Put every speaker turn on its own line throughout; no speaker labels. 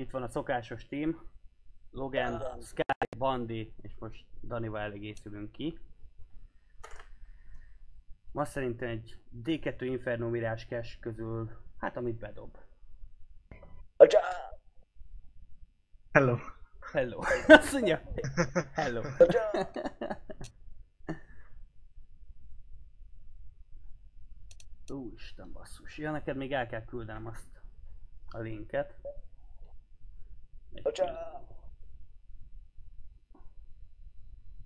Itt van a szokásos team. Logan, Sky, Bandi, és most Danival elegészülünk ki. Ma szerintem egy D2 Inferno Mirage Cash közül, hát amit bedob.
Hello.
Hello. Azt mondja, hello. Úristen basszus. Ja, neked még el kell küldenem azt a linket.
Acsá!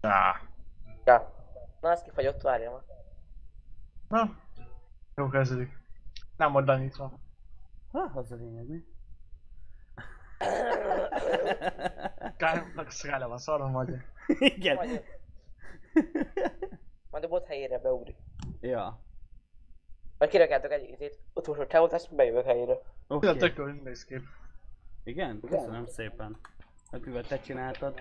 Á.
Ja. Na, ez kifagyott, várja már.
Na. Jó kezdődik. Nem volt Danit van.
Ha, az a lényeg, mi?
Kárnak szkála van, szarom vagy.
Igen.
Majd, majd a bot helyére beugrik.
ja.
Majd kirakjátok egy izét, utolsó ezt bejövök helyére.
Oké.
Okay. Tök jól néz ki.
Igen? Köszönöm szépen. Hát mivel te csináltad?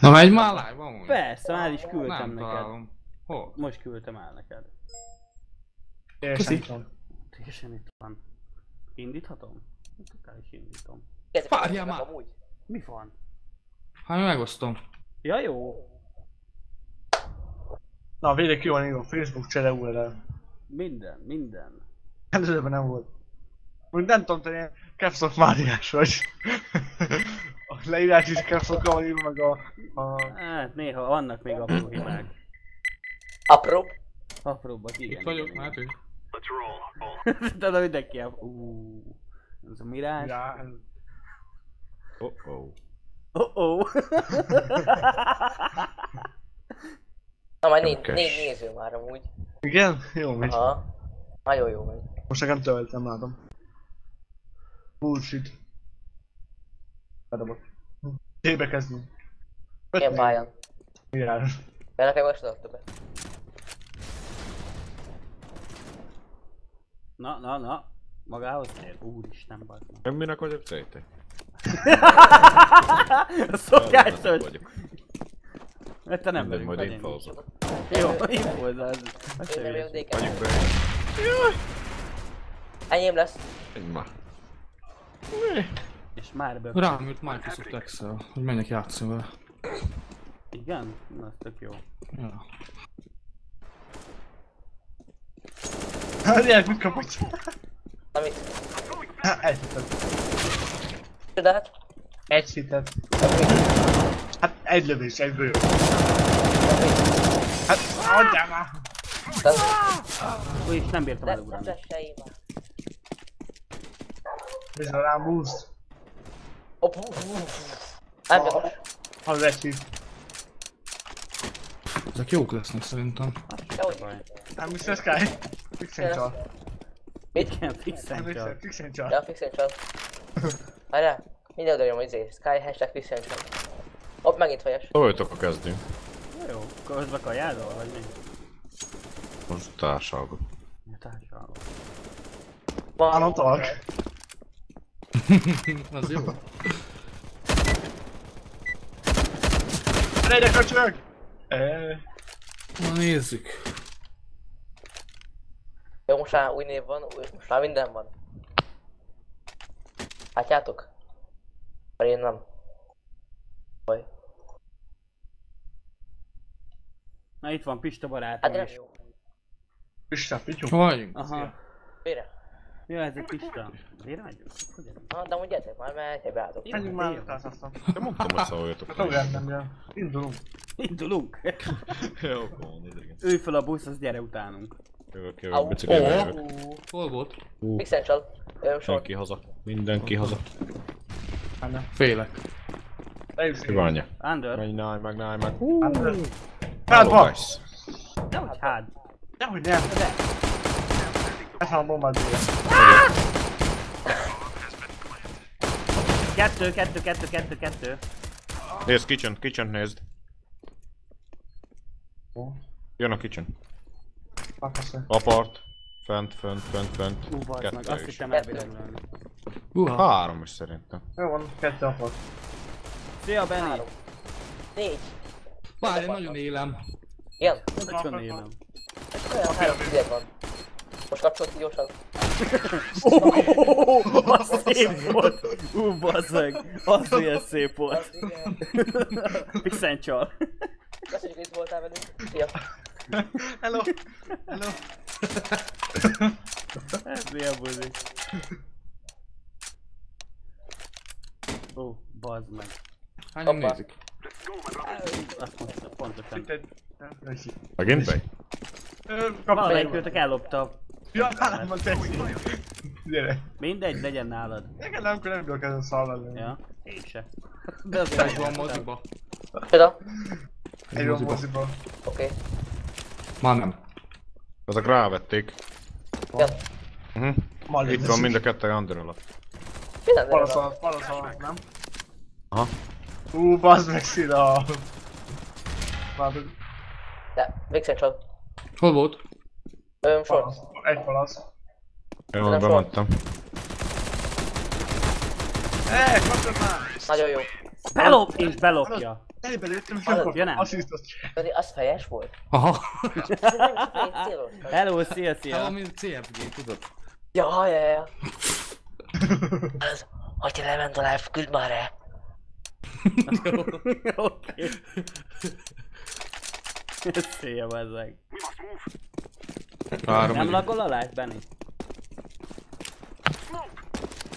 Na megy már live amúgy?
Persze, már is küldtem
Nem
neked.
találom. Hol?
Most küldtem el neked.
Teljesen tudom.
Teljesen itt van. Indíthatom? Hát akár is indítom.
Várjál már!
Amúgy.
Mi van?
Hát megosztom.
Ja jó.
Na, végre ki van írva, Facebook csere URL.
Minden, minden.
Előzőben nem volt. Úgy nem tudom, te ilyen Capstock Máriás vagy. a leírás is Capstockkal van írva, meg a... a...
Hát néha vannak még apró hibák.
Apró.
Apróbbak, igen.
Itt vagyok,
igen. Tudod, mindenki el... Uuuuh. Ez a mirás.
Ja, ez...
Oh-oh.
Oh oh.
Na, majd négy, négy néző már amúgy.
Igen? Jó megy.
Aha. Nagyon jó megy.
Most nekem töltem, látom. Bullshit. Bedobott. Tébe kezdünk.
Ilyen pályán. De nekem most adta be.
Na, na, na. Magához tér. Úristen, bazd meg.
Nem minek vagyok CT?
A szokásos.
vagyok.
Mert te nem vagyunk, vagy
infózok.
Jó, infózz az. Az
Én
sem
nem
hülyeség.
vagyok DK.
Vagyunk be.
Enyém lesz.
Egy
És már be...
Rám jött Microsoft Excel, hogy menjek játszani vele.
Igen? Na, az tök jó.
Ja.
Hát ilyen, mit kapott?
Ami...
Hát, Egy hitet.
De hát...
Egy hitet. Hát egy lövés, egy bőr. Hát, adjál már!
És nem bírtam elugrani.
De... Se én már.
Bizony rám
hopp, hopp. Nem jogos.
Az egy hit.
Ezek jók lesznek szerintem.
Baj.
Nem Mr. Sky. Fixen csal.
Mit?
Igen, fixen csak.
Fixen
Ja,
csal.
fixen csal. Várjál. Minden hogy izé. Sky hashtag fixen csal. Hopp, megint vajas.
Szóljatok, ha kezdünk.
Jó, közbe kajádol, vagy mi?
Most társalgok.
Ja, társadalom.
Van talk.
Az jó.
Gyere ide, köcsög!
Na nézzük.
Jó, most már új név van, új, most már minden van. Látjátok? Mert én nem. Baj.
Na itt van Pista
Hát
barátom
nem
is.
jó.
Pista, pityú.
Hol vagyunk?
Aha.
Mire?
Mi ez egy Pista? Hogyan?
Na, de amúgy gyertek már, mert egyre beálltok.
Menjünk már, utázasztam.
De mondtam, hogy szóljatok.
Hát olyan nem. Indulunk.
Indulunk.
Jó, van, idegen.
Ülj fel a busz, az gyere utánunk.
Jövök, jövök, biciklivel jövök.
Hol volt?
Fixen csal.
Mindenki haza. Mindenki haza.
Hát.
Félek.
Anya?
Under.
Menj, náj, meg, náj, meg.
Hát
Hello,
van!
guys.
Dehogy hát.
Dehogy nem. A bombát.
Kettő, kettő, kettő, kettő, kettő.
Nézd, kitchen, kitchen nézd. Jön a kitchen. Apart. Fent, fent, fent, fent.
Ú, bazd meg, azt
is.
hittem lőni.
Uha.
Három is szerintem.
Jó van, kettő apart.
Szia Benny!
Három. Négy.
Várj, én nagyon élem.
Igen.
Nagyon élem.
Olyan három tized van. Most kapcsolt ki gyorsan.
Oh, az szép volt! Ú, bazzeg! Az milyen szép volt! Pixen csal.
Köszönjük, hogy itt voltál velünk. Szia.
Hello! Hello!
Ez milyen buzi. Ó, bazd meg.
Hányan nézik?
Azt mondta.
Nem, Messi.
Megint be?
Ö, Kap
Valamelyik
meg.
őtök ellopta.
Ja, nálam van teszi. Gyere.
Mindegy, legyen nálad.
Nekem nem, akkor nem tudok ezen szallalni.
Ja, én se. De azért
Egy van moziba.
Csoda?
Egy van moziba.
Oké.
Már nem.
Azok rávették.
Ja.
Malé
Itt van mind a kettő under alatt.
Paraszal, paraszal, nem?
Aha.
Ú, bazd meg szíra. Várj,
De, Vixen csak.
Hol volt?
Öm, sor.
Egy palasz.
Jó,
Nem
bementem.
Eh, kapcsolat már!
Nagyon jó.
Belop és belopja.
Elébe lőttem, és akkor
Ja, nem.
asszisztot
Pedig az fejes volt.
Aha.
Hello, szia, szia.
valami CFG, tudod?
Ja, ja, ja. Ez, hogyha lement a live, küld már el.
Oké. Szia, bazzeg.
Három.
Nem lagol a live, Benny?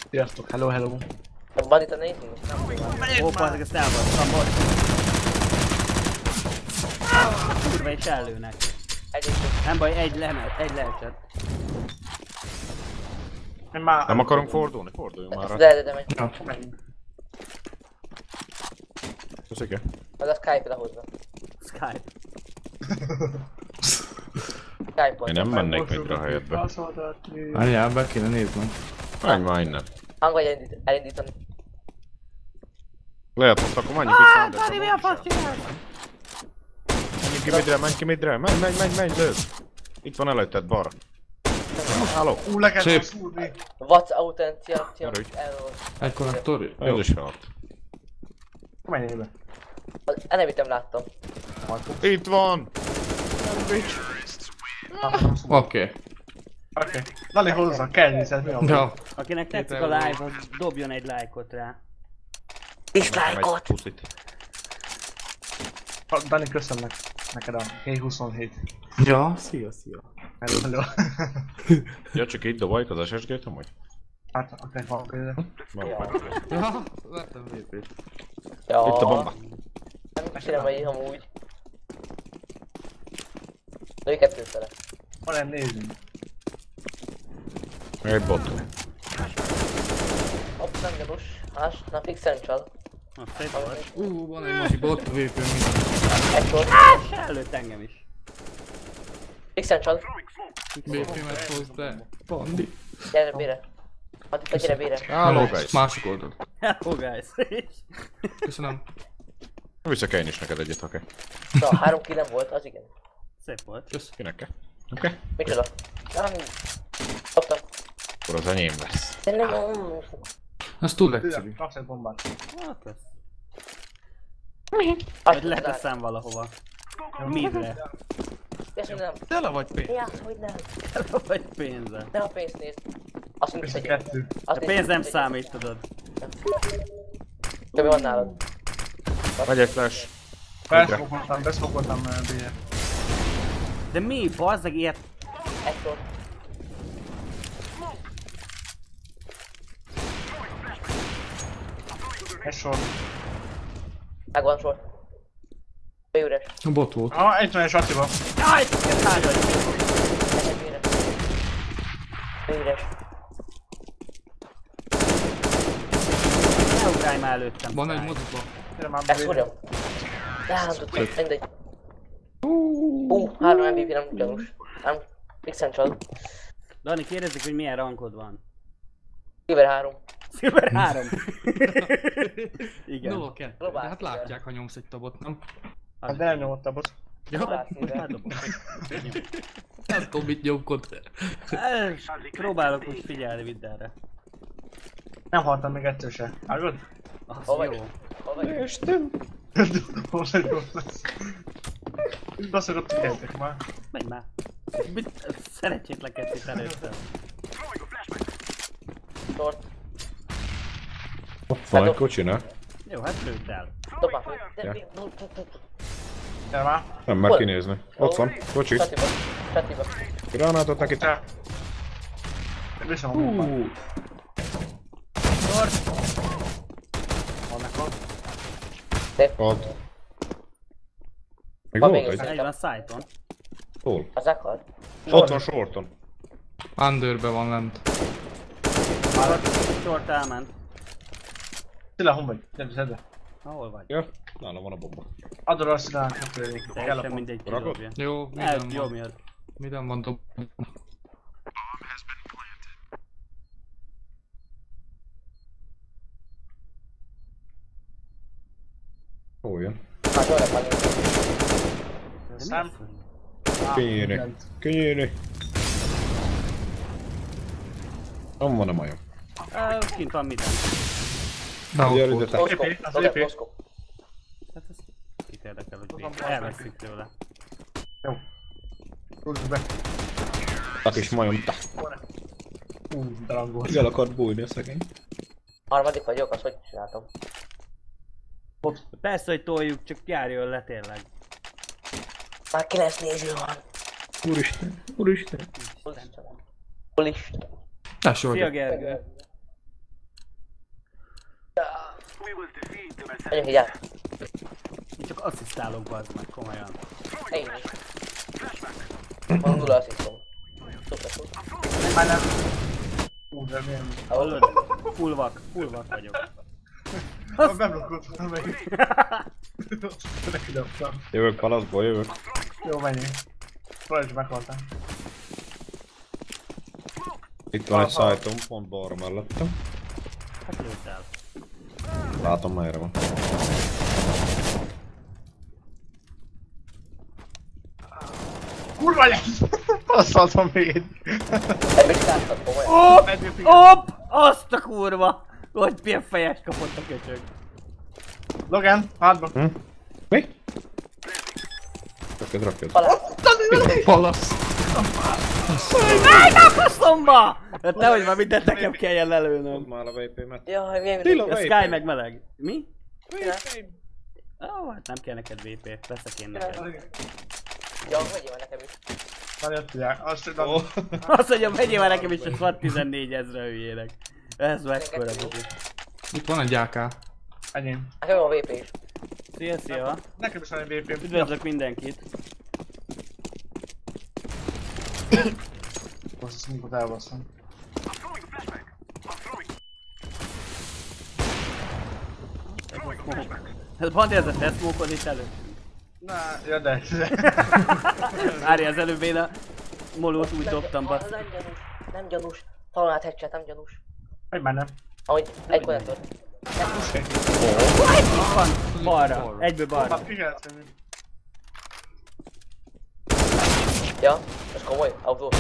Sziasztok, hello, hello.
Van itt a nézni?
Ó, bazzeg, ezt elbasztam, bocs. Kurva, és ellőnek.
Egyébként.
Nem baj, egy lemet, egy leesett.
Én már...
Nem akarunk fordulni? Forduljunk már.
De, de, de megy.
Menjünk.
Igen.
Az a Skype lehozza.
Skype.
Én nem mennék még a helyedbe.
Beszoldatni.
Várjál, be kéne néznem.
Menj már innen.
Hang vagy elindít, elindítani.
Lehet, most akkor menjünk vissza Anderson.
Dani, mi a fasz csinálsz?
Menjünk ki midre, menj ki midre, menj, menj, menj, menj, lőd. Itt van előtted, balra. Halló.
Ú, le kell szúrni.
What's autentia? Error.
Egy konnektor?
Ez is halt.
Menjél be.
Az enemit nem láttam.
Itt van!
Oké.
Oké. Dani hozza, kell nézed, mi a
Ja.
Akinek tetszik a live, az dobjon egy lájkot rá.
Dislike-ot!
Dani, köszönnek neked a G27.
Ja, szia, szia.
Hello, hello.
Ja, csak itt dobáljuk az SSG-t amúgy?
Hát, akár van.
Van,
Ja.
láttam lépést.
Ja.
Itt a bomba.
Nem csinálom egy amúgy. Lőj kettőszere.
Ha nem nézzünk.
Egy bot.
Hopp, nem gyanús. Más, na fixen csal.
Ú, van egy mozi bot, VP minden.
Egy sor.
És előtt engem is.
Fixen csal.
VP-met hozd be. Pandi.
Gyere bére. Hadd itt gyere bére.
Hello, guys.
Másik oldal.
Hello guys.
Köszönöm.
Viszek én is neked egyet, oké.
Na, három killem volt, az igen.
Szép volt.
Kösz.
Kinek kell? Oké.
Micsoda? Nem. Kaptam.
Akkor az enyém lesz.
De nem, nem.
Ez túl egyszerű.
Kapsz egy bombát.
Hát ez. Hogy leteszem valahova. Midre.
Nem.
Tele vagy pénz.
Ja, hogy nem.
Vagy pénze.
Ne a pénzt nézd. Azt mondjuk, hogy
kettő.
A pénz nem számít, tudod.
Többi van nálad.
Megy egy flash.
Beszmokoltam, beszmokoltam B-re.
De mi? Bazzeg ilyet?
Sor.
Egy sor.
Megvan sor. Üres.
A bot volt.
Ah, egy van egy Attiba.
Jaj, ez.
Be üres.
Ne ugrálj már előttem.
Van egy
Sky.
Már
Ezt
B-re.
húrjam. Lehántottam, mindegy. Ú, három MVP nem gyanús. Nem, fixen csal.
Dani, kérdezik, hogy milyen rankod van.
Silver 3.
Silver 3. Igen.
No, kettő. De hát látják, ha nyomsz egy tabot, nem?
Hát de nem nyomott a bot.
Ja, nem tudom mit nyomkod.
Próbálok most figyelni videóra.
Nem haltam még ettől se. Hallod?
Az
Hol vagy?
jó.
Hol vagy?
Hol vagy jó lesz. Beszorott a kezdek már.
Menj már. Mit? Szerencsétlenkedsz itt előttem.
Short.
Ott van egy kocsi, ne?
Jó, hát lőtt el.
Dob már föl. De-
Ja.
de- dob- dob- dob- dob.
Gyere már.
Nem, meg
Hol?
kinézni. Ott van, kocsi.
Satiba. Satiba.
Granátot neki.
Te. Viszem a munkát.
Hú. Short. Vannak ott.
Ott. Még
Van
volt
még
egy?
egy.
Egy van szájton.
Hol?
Az akar.
Ott van shorton.
Underbe van lent.
Short, short elment.
Szila, hon vagy? Nem szedve.
Ahol vagy?
Ja, nálam van a bomba.
Adod a szilán, hogy kell a
Teljesen
pont.
mindegy kidobja.
Jó, minden
jó
van.
miatt.
Minden van dob.
Hol jön?
Már jól van.
Szám.
Kinyíri. Kinyíri. Nem van a majom.
Kint van minden.
Na,
Gyere ide
volt.
te.
Az EP.
Moszkó.
Hát ez kit érdekel, hogy. Elveszik tőle.
Jó. Rúgd be.
Tak is majom. Tak.
Ú, darangol.
El akart bújni a szegény.
Harmadik vagyok, azt hogy csináltam?
Persze, hogy toljuk, csak járjon le tényleg.
Már 9 néző van.
Úristen, úristen.
Úristen. Úristen.
Tesó,
Szia
hogy
Gergő.
Nagyon higyel.
Én csak asszisztálok bazd meg, komolyan.
Én is. Van nulla asszisztom. Szuper, szuper.
Már nem. Ú, de milyen...
Ahol
Full vak, full vak vagyok.
Ah, beblokkoltam meg. Neki dobtam.
Jövök palaszból, jövök.
Jó, menjünk. Rajta meghaltam.
Itt van egy szájtom, pont balra mellettem.
Hát lőtt el.
Látom merre van.
Kurva lesz! Passzaltam még egy.
Hopp! Hopp! Azt a kurva! Hogy milyen fejes kapott a köcsög.
Logan, hátba.
Hm? Mi? Rakjad, rakjad.
Halál.
Palasz.
Faszomba! Hát nehogy már mindent nekem kelljen lelőnöm.
Már a VP-met.
Jaj, mindig.
A. Sky meg meleg. Mi? Ó, oh, hát nem kell neked VP, veszek én neked.
Ja, vegyél már nekem is.
Nagyon tudják. Azt tudom.
Azt mondja, vegyél már nekem is a SWAT 14 ezre hülyének. Ez mekkora buki.
Itt van egy AK.
Enyém.
Nekem van VP is.
Szia, szia!
Nekem is van egy VP.
Üdvözlök mindenkit!
A sneakot elbasszom.
Ez Bandi, ez a te smoke itt elő.
Na, ja de.
Várj, az előbb én a molót úgy dobtam, basz.
Nem gyanús. Nem gyanús. Nem gyanús.
Hogy már nem.
Ahogy egy konnektor.
Itt van, balra, egyből balra.
Ja, ez komoly. Autó.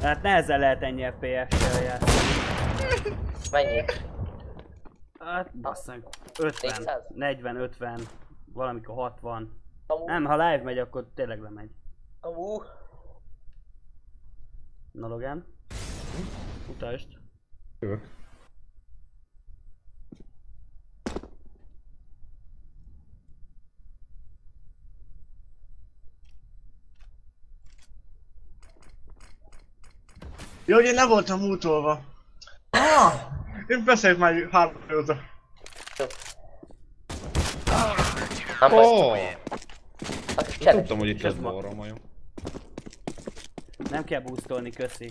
Hát nehezen lehet ennyi FPS-sel játszani.
Mennyi?
Hát basszak, 50,
400?
40, 50, valamikor 60.
Kamu.
Nem, ha live megy, akkor tényleg lemegy.
Kamu.
Na Logan? Utasd.
Jövök.
Jó, hogy én nem voltam múltolva. Ah! Én beszélt már három óta.
Nem cseles.
tudtam, hogy itt lesz balra majom.
Nem kell boostolni, köszi.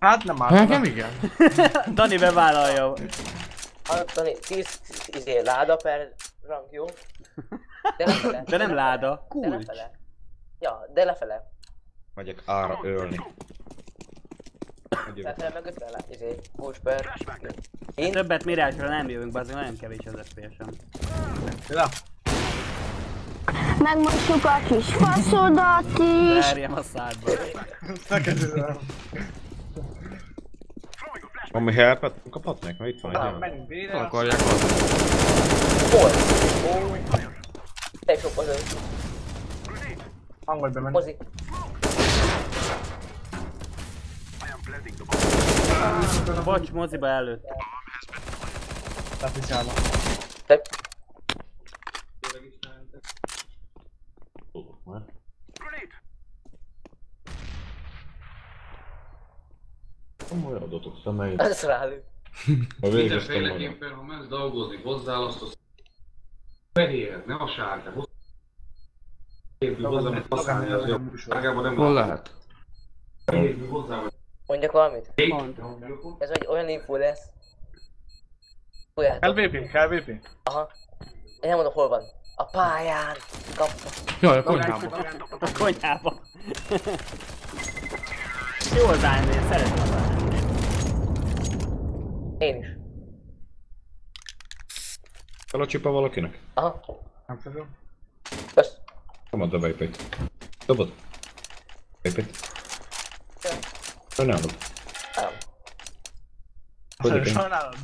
Hát nem áll.
Nekem igen.
Dani bevállalja.
Antoni, 10 izé, láda per rang, jó? De lefele.
De nem láda,
De
kulcs.
lefele. Ja, de lefele.
Megyek ára ölni.
Lefele meg ötven lá, izé, kulcs per. Én?
Többet mirásra nem jövünk, bazdmeg nagyon kevés az FPS-em.
Ja.
Megmossuk a kis faszodat is.
Verjem a szádba.
Neked.
Ami helpet kaphatnék? Mert itt van egy
menjünk B-re.
akarják adni.
Hol? Te sok az ő.
Hangolj be menni.
Mozi.
Bocs, moziba előtt.
Lepiszálva.
Te...
Komoly adatok szemeit.
Ez rálő.
Ha végeztem.
Mindenféleképpen, ha mensz dolgozni, hozzá azt a fehéret, ne a. Hozzá Évből hozzá, mert használni az jobb. Sárgában nem
Hol lehet?
Évből hozzá,
Mondjak valamit?
Mond.
Ez egy olyan info lesz. Tudjátok.
Kell VP, kell VP.
Aha. Én nem mondom hol van. A pályán. Kapta.
Jaj, a konyhában.
A konyhába. Jó az AMD, szeretem az.
Én is.
Fel a csipa valakinek?
Aha.
Nem tudom.
Kösz.
Nyomod a vejpét. Dobod? Vejpét.
Jó.
Sajnálod.
Nem.
Hogy?
Sajnálom.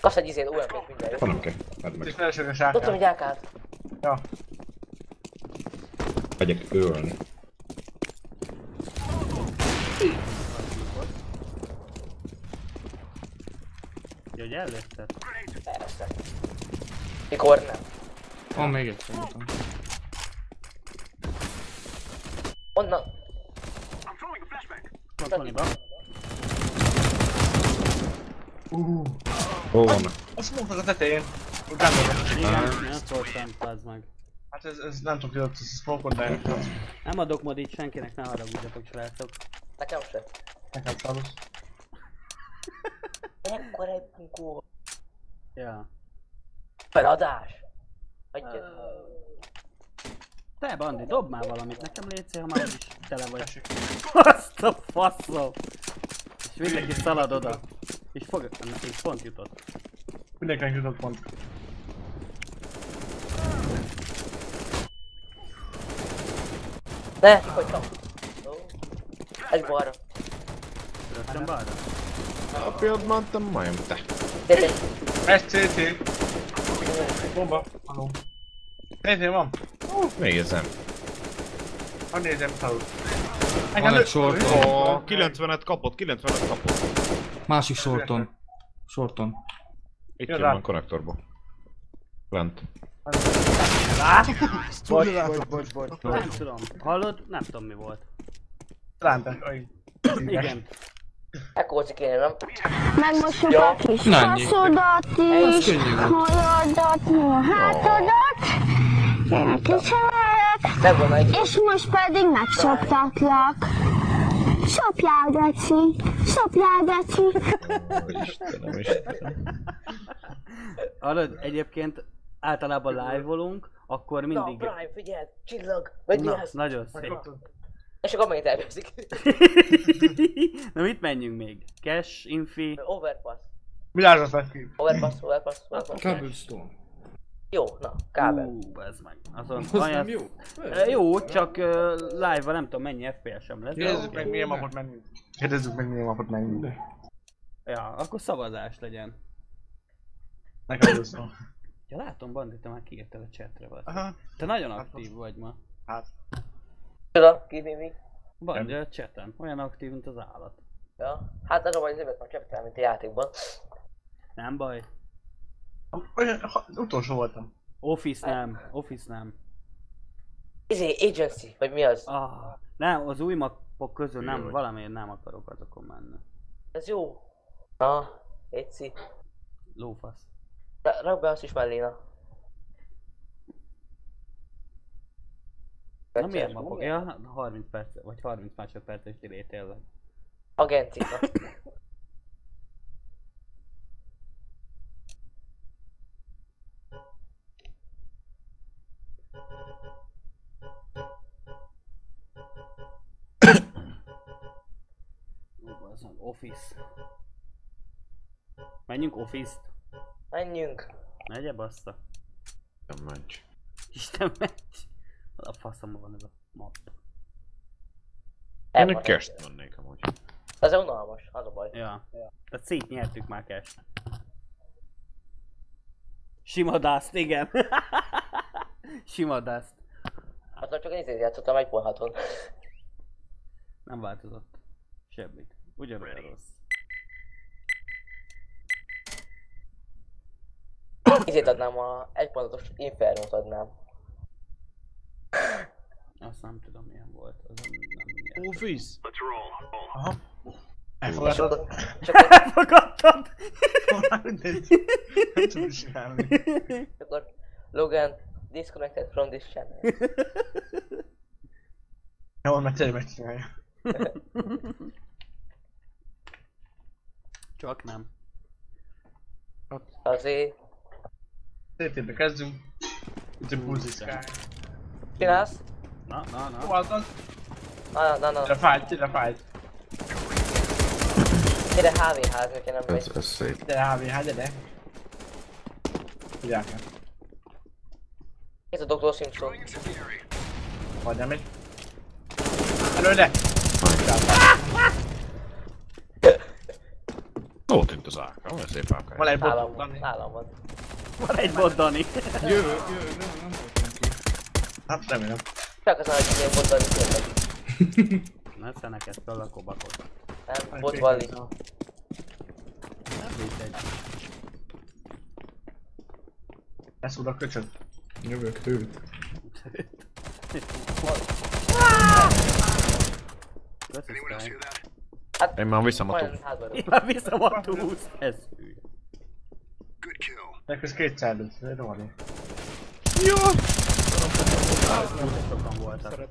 Kapsz egy olyan pénzt minden jó.
Nem kell. Vedd meg.
felesleges
Tudtam,
árkát.
hogy ákát.
Ja.
Megyek ölni.
Jó, hogy előtted?
Persze. Mikor nem.
Van még egy szerintem.
Onnan.
Van.
Hol vannak?
A smoke a tetején. Utána.
Igen, én azt voltam, pazd meg.
Hát ez, ez nem tudom ki ott a smoke de
Nem adok modit senkinek, ne haragudjatok srácok.
Nekem se.
nekem szaros.
Ekkora egy bunkó.
Ja.
Feladás. Adjad.
Te Bandi, dob már valamit, nekem létszik, ha már is tele vagy. Azt a faszom! És mindenki szalad oda. És fog... És pont jutott.
Mindenkinek jutott pont.
Ne. Ó. Egy balra.
Rögtön balra.
A pillanatban majom te.
SCC. Bomba. Haló. Nézzél van.
Nézem.
Ha nézem, szalad.
Van egy short.
Ó, 90-et kapott, 90-et kapott.
Másik shorton. Shorton.
Itt
Jön
a konnektorba. Lent.
Bocs, bocs, bocs, bocs.
Nem tudom. Hallod? Nem tudom mi volt.
Rántak, oj.
Igen.
Ekkor kéne, nem?
Megmosod
Ja.
a kis
Na,
faszodat is, a hátadat,
Megvan egy.
és most pedig megszoptatlak. Szopjál, Geci, szopjál, Geci.
Ó, Istenem, Istenem.
Hallod, egyébként általában live-olunk, akkor
Na,
mindig...
Brian, figyeld, csillag. Vagy mi
Na,
az?
nagyon szép.
És akkor megint elveszik.
Na mit menjünk még? Cash, Infi,
Overpass.
Világos vett ki.
Overpass, overpass, overpass.
Cobblestone.
Jó, na, kábel.
Ú, ez meg. Azon
Az
olyan-
nem jó?
Ö, Jó, csak uh, live-ban nem tudom mennyi FPS-em lesz. de
Kérdezzük meg milyen mapot menjünk. Kérdezzük meg milyen mapot menjünk.
Ja, akkor szavazás legyen.
Nekem először.
Ja, látom, Bandi, te már kiírtál a chatre vagy.
Aha.
Te nagyon aktív vagy ma.
Hát.
Csoda, ki mi mi?
Bandi a chaten. Olyan aktív, mint az állat.
Ja, hát az a baj, az évet már csaptál, mint a játékban.
Nem baj.
Ha- utolsó voltam.
Office nem, Office nem.
Izé, agency, vagy mi az?
Ah, nem, az új mapok közül nem,
Jó.
valamiért nem akarok azokon menni.
Ez jó. Na, Léci.
Lófasz.
Ra- Rakd be azt is mellé, na.
Na milyen mapok? Ja, 30 perc, vagy 30 másodperces delay tényleg.
Agency, na.
Ú, az Office. Menjünk Office-t.
Menjünk.
Megye bassza.
Nem mencs.
Isten megy. A faszom van ez a map.
Én egy kest mennék amúgy.
Az unalmas, az a baj.
Ja. Tehát szétnyertük már cash Sima dust, igen. Sima dust.
Azzal csak nézést játszottam egy ponhaton.
Nem változott. Semmit. Ugyanolyan rossz.
Izét adnám a egy pontos infernót adnám.
Azt nem tudom milyen volt. Az nem, nem
Ó, víz!
Elfogadod?
Csak egy,
Elfogadtad!
Már mindegy. Nem tudom csinálni.
akkor Logan disconnected from this channel.
Jó, mert tényleg megcsinálja.
Csak nem.
Azért
Szétében kezdünk. Itt a Boozy Sky.
csinálsz?
Na, na, na.
Hol az?
Na, na, na,
Tényleg fájt, tényleg fájt.
gyere HV-ház, hogyha nem megy.
Ez, ez szép.
De HVH, gyere. Tudják el.
Ez a Dr. Simpson.
Vagy nem megy. Előre!
Ó, tűnt az áka, olyan szép áka.
Van egy
Nálam
bot,
van,
Dani.
nálam van.
Van egy bot, Dani.
Jövő, jövő, nem, nem volt neki.
Hát remélem.
Csak az hogy ilyen botvalli tényleg.
Na, egyszer neked kell a kobakot.
Nem, botvalli.
Nem mindegy.
Lesz oda a köcsög.
Jövök tőt.
Sky.
Én már viszem a túl.
Én már viszem a túlzt. Ez hű.
Nekünk kétszer lőtt, de Dani.
Sokan voltak.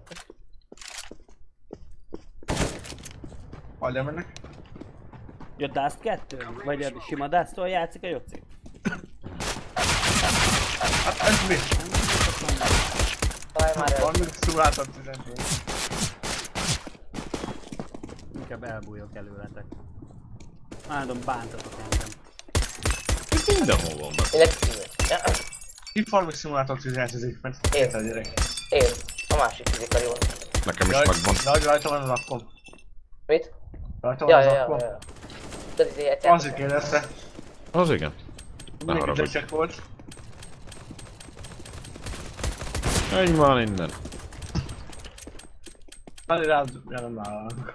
Hagyja mennek.
Ja, Dust 2? Vagy a sima Dust-tól játszik a Joci?
Hát ez mi? Van még szimulátor 14.
Inkább elbújok előletek. Áldom, bántatok engem.
Mindenhol van.
Én egy Ja,
van még szimulátor 17 mert a gyerek.
Én. A másik fizikali van.
Nekem is megvan.
jaj, rajta van az akkom.
Mit?
Rajta van
Ja,
az
ja, ja,
akkom.
ja. Tudod, izé egyszer.
Azért kérdezte.
Az igen. Ne haragudj.
volt.
Menj van innen.
Dani rád, ja nem vállalnak.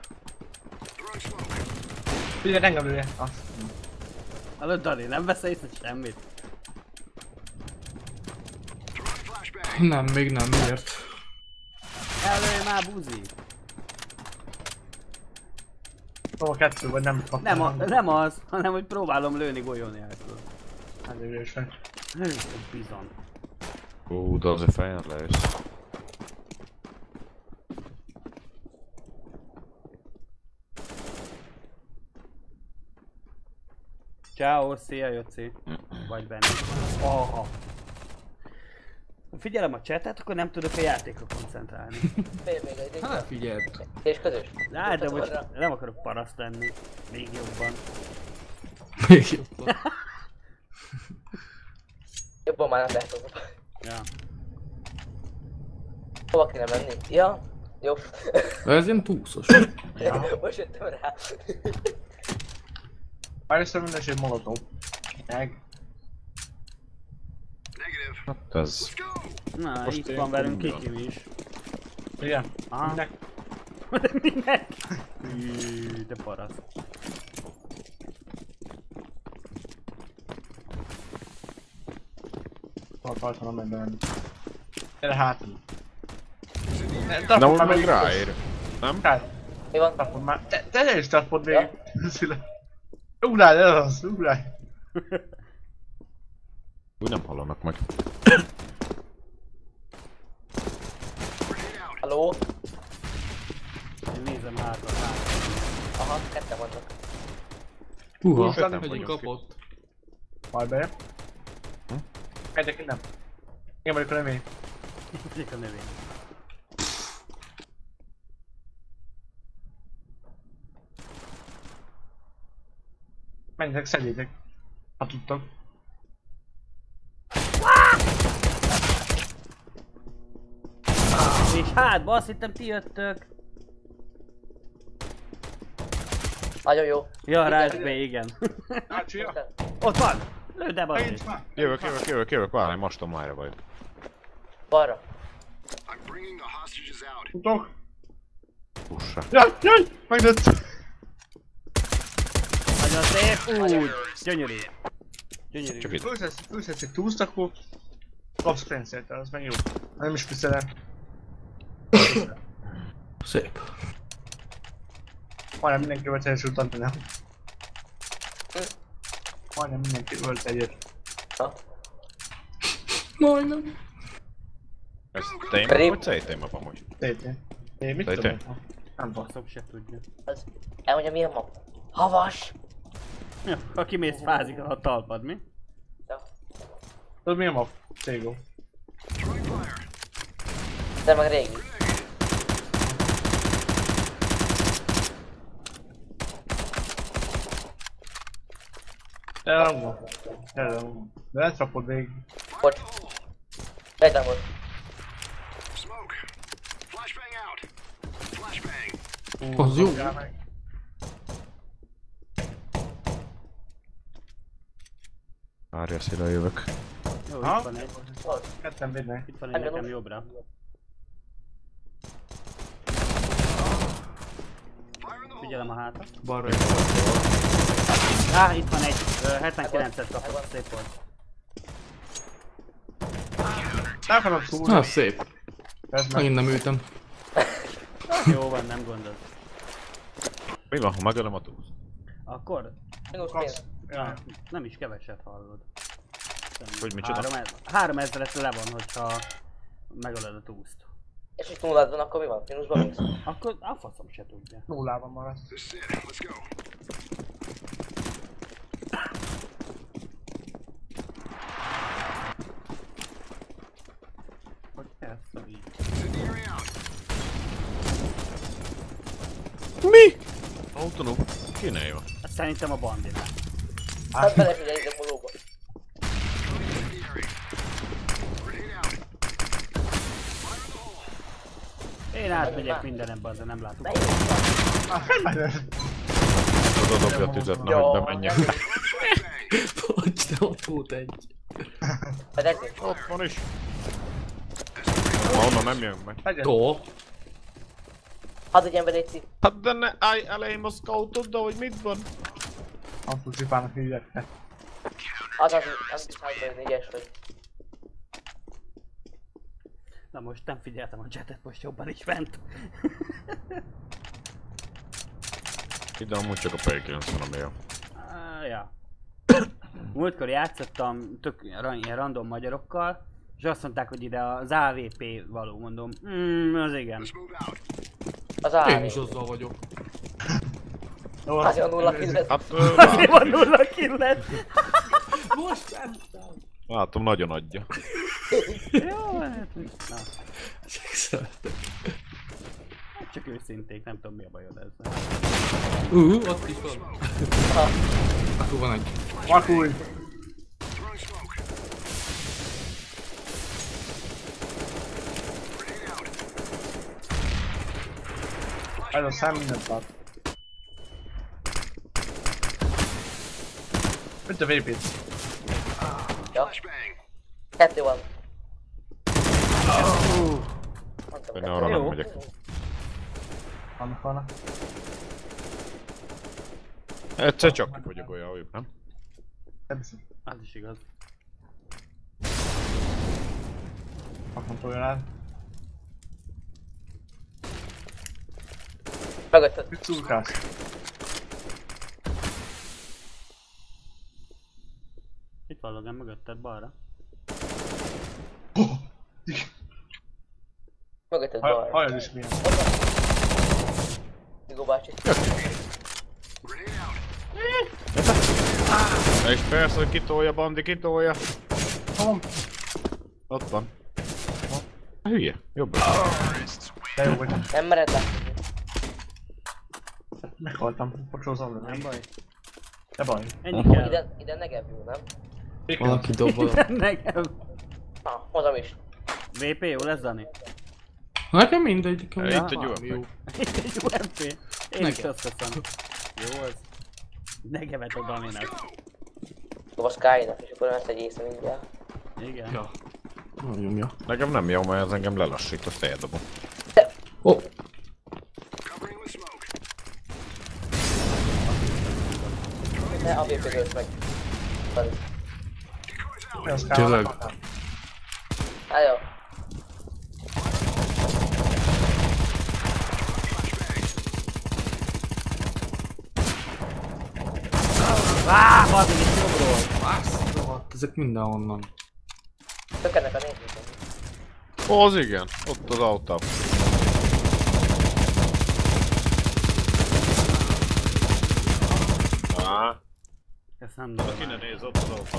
Figyelj, engem lője. Azt.
Hallod, Dani, nem vesz észre semmit?
Nem, még nem, miért?
Előj már buzi!
Szóval kettő, vagy nem kaptam.
Nem, a, nem az, hanem hogy próbálom lőni golyó nélkül.
Hát ügyes vagy.
Hű, bizony.
Ú, de azért fejen lesz.
Ciao, szia Joci. Vagy benne. Aha. Figyelem a chatet, akkor nem tudok a játékra koncentrálni.
Hát figyeld.
És közös.
Á, de most nem akarok paraszt lenni. Még jobban.
Még jobban.
Jobban már nem lehet az.
Ja.
Hova kéne menni? Ja. Jó.
De ez ilyen túszos.
Most jöttem rá.
Először minden egy molotov. Meg.
Hát ez...
Na,
Most
itt van velünk. Kikim is.
Igen.
Aha.
Minek?
Minek? De paraszt.
Rajta nem menni. Gyere hátul.
Na, úgy meg ráér. Nem?
Hát,
Mi van?
tapod már. Te, te is tapod még. Szüle. Ugrálj, ez az, ugrálj.
Úgy nem hallanak meg.
Halló?
Én nézem hátra, hátra.
Aha, ketten vannak.
Húha,
Húztam,
egyik
vagyunk
kapott.
Majd be. Egyek innen. Én vagyok a növény.
Itt a növény.
Menjetek, szedjétek. Ha tudtok.
És hát, azt hittem ti jöttök.
Nagyon jó.
Ja, rács be, igen.
Hát, csia.
Ott van! Lőd el, bazd!
Jövök, jövök, jövök, jövök, várj, mastomlájra vagy.
Balra.
Tudtok?
Pussa.
Jaj, jaj! Megnőtt!
Nagyon szép, úgy, gyönyörű. Gyönyörű.
Csak itt.
Fölszedsz, fölszedsz egy túlszt, akkor kapsz az meg jó. Nem is viszem.
Szép.
Majdnem mindenki ölt egyet után, nem? Majdnem mindenki ölt egyet.
Majdnem.
Ez téma
Pedig-
vagy C téma amúgy?
Tétén. Én mit
Tétén?
tudom? Nem tudom.
Faszom se tudja.
Az... Elmondja milyen ma? Havas!
Ja, ha kimész fázik a talpad, mi?
Ja.
Tudod mi a map? Cégó.
De meg régi.
De nem van. De nem van. De letrapod végig.
Bocs. Rejtem volt.
Az jó.
Fogják meg.
Várja, széle jövök.
Jó,
Ha?
itt van egy.
Ketten védnek.
Itt van egy nekem jobbra. Figyelem a hátat.
Balra.
Á, itt van egy. Ö, 79-et kapott, szép volt.
Nem akarom túl.
Na, szép.
Ez meg.
Megint nem ültem.
Jó van, nem gondol.
Mi van, ha megölöm a túl?
Akkor
Kapsz.
pénz.
Ja.
nem is keveset hallod.
Hogy micsoda?
Három, három ezeret le van, hogyha megölöd a túszt.
És itt nullád van, akkor mi van? Minuszban mész?
Akkor a faszom se tudja.
Nullában marad.
Hogy ez így.
Autonóm? Kinél jó?
Azt szerintem a bandinál.
Hát belefigyelj ide mulóba.
Én átmegyek mindenebbe, azért nem látok.
Fennmegy.
Oda dobja a tüzet, nehogy bemenjek.
Bocs, de ott volt egy.
Fedeznék.
Ott van is. Ma onnan nem jön meg.
Hadd egy ember légy
Hát de ne állj elejém a scoutot, hogy mit van?
Autócsipának hívják.
Az az, az is hány négyes vagy.
Na most nem figyeltem a chatet, most jobban is ment.
Ide amúgy csak a P90 ami jó.
Ah, ja. Múltkor játszottam tök ilyen random magyarokkal, és azt mondták, hogy ide az AVP való, mondom. Mm, az igen.
Az
Én
áll.
is azzal vagyok.
Jó,
Azért a nulla fizet.
Hát
van nulla killet?
Most láttam.
látom nagyon adja.
Jó, hát, na, csak őszinték, nem tudom mi a bajod ezzel.
Uh, ott is van. Akkor van egy.
Makulj! Ez a szem mindent tart. Mint a VP-t.
Ja. Kettő van. Mondtam,
Én arra nem
Jó.
megyek.
Annak vannak.
Egyszer csak ki vagyok olyan vagyok, nem?
Természetesen.
Az is igaz.
Akkor toljon el.
Mögötted.
Mit szurkálsz?
Itt van Logan mögötted balra.
Mögötted balra.
Hajad is milyen.
Igó bácsi.
És persze, hogy kitolja, Bandi, kitolja.
Hol?
Ott van. Hülye, jobb.
De jó vagy.
Nem mered le.
Meghaltam. Bocsózom,
Nem
nem
baj.
De baj.
Ennyi kell.
Ide, ide negev jó, nem?
Valaki dob valami.
Nekem.
Ha, hozom is.
VP jó lesz, Dani?
Nekem mindegy. nekem
Itt egy jó.
Itt egy UMP. Én is azt teszem. Jó az. Negevet a Daninak.
Jó, a Sky-nak, és akkor ezt egy észre mindjárt.
Igen.
Ja. Na, nyomja.
Nekem nem jó, mert ez engem lelassít, azt eldobom.
Ó,
közölt meg. Van.
Ez kell
Tényleg?
Hát jó.
Áh, bazd itt jobbról.
Rohadt, ezek mindenhonnan.
Tökkennek a nézők.
Ó, az igen. Ott az autó. Á,
Ezt nem
aki
tudom.
ne néz, ott az autó.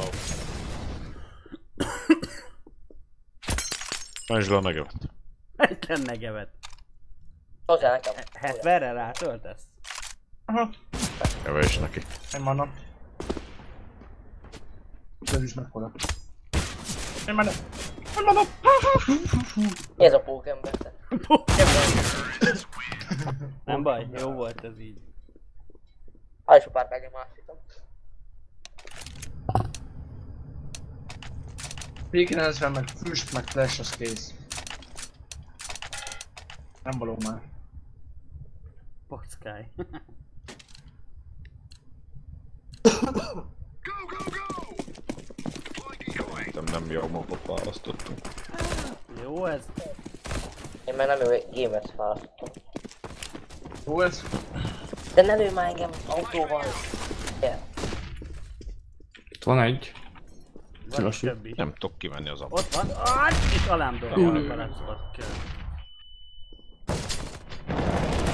Menj le a negevet.
Egyetlen negevet.
Hozzá nekem.
70-re rátöltesz?
Aha,
Kevés neki.
én vannak. Ez is mekkora. Én mennek. Én mennek.
Mi ez a pókember?
Nem baj, jó volt ez így.
Alsó párkágya másikam.
P90 meg füst meg flash az kész. Nem való már.
Pockáj.
Nem, nem jó mobot választottunk.
Jó ez?
Én már nem ő gamers választottam.
Jó ez?
De ne lőj már engem autóval. Yeah.
Itt van egy. Lassú.
Nem tudok kimenni az ablakon.
Ott van. Ah, és alám dobja a palackot.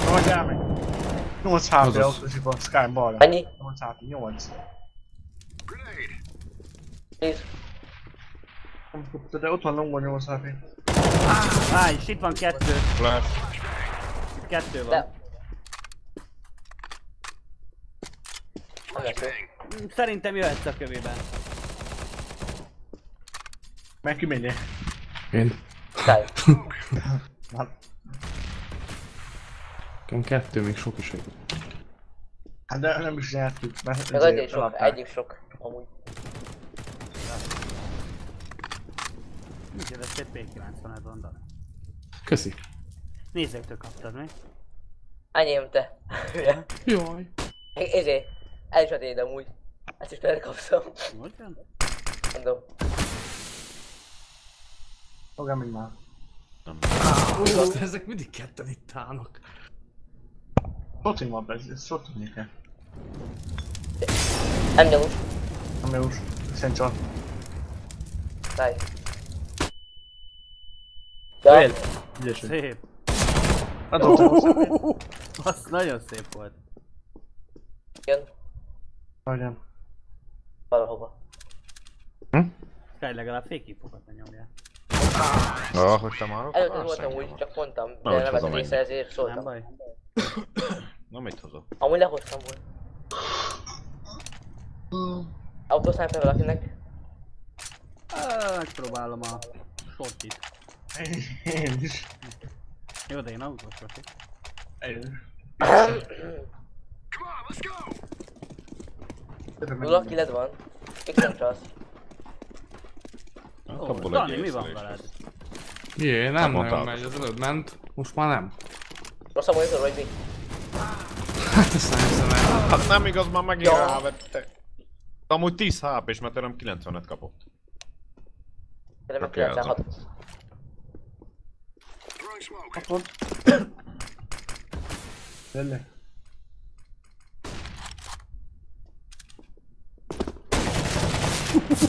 Hogy elmegy. 8 HP autózik a Sky balra.
Annyi?
8 HP, 8.
Nézd.
Nem kapta, de ott van Longo 8 HP.
Á, és itt van kettő.
Flash.
Itt kettő van.
De.
Szerintem jöhetsz a kövében.
Meg ki menjek.
Én. Nekem kettő, még sok is egy.
Hát de nem is nyertük, mert
Meg
ezért
egyik sok, egyik sok. Amúgy.
Micsoda szép P90-et van, Dani.
Köszi.
Nézőktől kaptad mi?
Enyém te.
Jaj.
Ezért. El is adéd amúgy. Ezt is tőled kapszom.
Hogy van?
Mondom.
Fogam még már.
Ó, ezek mindig ketten itt állnak.
Sotin van persze, ez sotin kell.
Nem nyomos.
Nem jó, szerintem.
Sky. Ja.
Él. Ügyes vagy.
Szép.
Adottam.
Az nagyon szép volt.
Jön.
Hogyan?
Valahova.
Sky legalább fékipokat ne nyomja.
Ah, hogy te már
Előtte
vársz
voltam úgy, csak mondtam, de nem vettem észre, ezért
Nem
szóltam.
baj.
Na mit hozok?
Amúgy lehoztam volna. Autószámper valakinek?
Megpróbálom a sortit.
Én is.
Jó, de én autós vagyok.
Is.
Nulla kiled van. Nem csalsz?
Abból
Dani, mi van veled?
Jé, nem nagyon
mondtad.
megy, az előbb ment, most már nem.
Rossz a monitor vagy mi?
Hát ezt nem hiszem el.
Hát nem igaz, már megint
Ja.
rávette. De amúgy 10 hp és mert nem 90-et kapott. Csak jelzem.
96.
Kapod. Tényleg.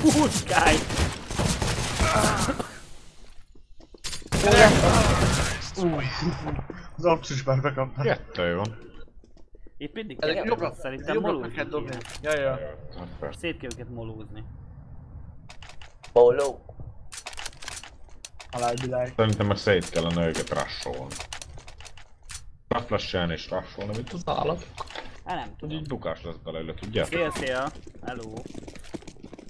Hú, Sky!
Az abszus már bekapta.
Kettő van.
Itt mindig
Ezek
kell
jobbra,
szerintem
jobbra
molózni
kell dobni.
kéne.
Ja, ja.
Hát persze.
Szét kell őket molózni.
Polo.
Halálvilág.
Szerintem meg szét kellene őket rassolni. Raflasselni és rassolni, mint az állat.
Hát nem tudom.
így bukás lesz belőle, tudják?
Szia, szia! Hello!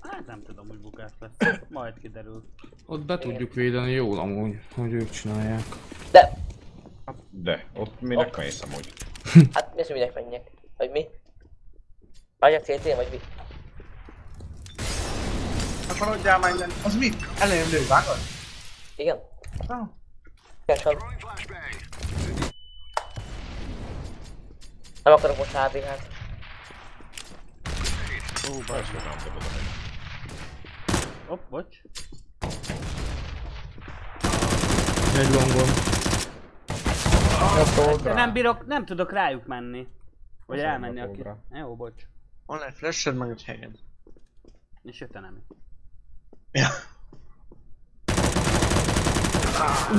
Hát nem tudom, hogy bukás lesz. Majd kiderül.
Ott be tudjuk védeni jól amúgy, hogy ők csinálják.
De,
De, ott minek mész amúgy?
hát mi minek menjek? Vagy mi? Vágyak CT vagy mi?
Akarodjál már innen. Az mi? Elején lő, vágod?
Igen?
Ah.
Nem akarok most HB-hát.
Ó, baj.
Persze, nem helyet.
Hopp, bocs.
Egy longon.
De nem bírok, nem tudok rájuk menni. Vagy
Az
elmenni
annak
aki. Jó, bocs.
Van egy flashed meg egy helyed.
És jött a nem.
Ja.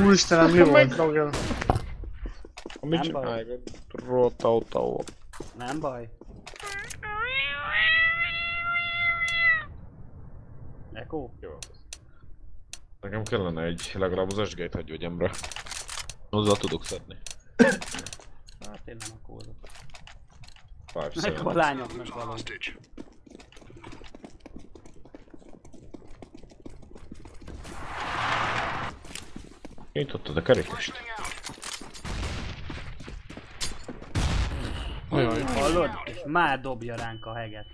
Úristenem, mi volt? Logan?
Mit
Nem baj.
csinálj? Rotau
Nem baj. Eko?
Jó. Nekem kellene egy, legalább az SG-t hagyj vegyemre. Hozzá tudok szedni.
Hát én nem.
Five
Eko a lányoknak való.
Nyitottad a kerítést?
Ajaj.
Hallod? És már dobja ránk a heget.